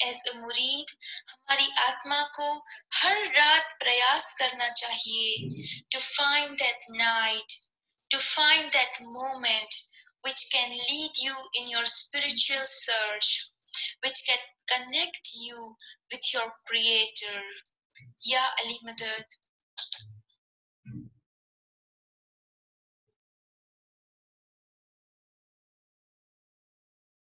as a मुरीद हमारी आत्मा को हर रात प्रयास करना चाहिए to find that night to find that moment which can lead you in your spiritual search, which can connect you with your Creator. Ya Ali Madad.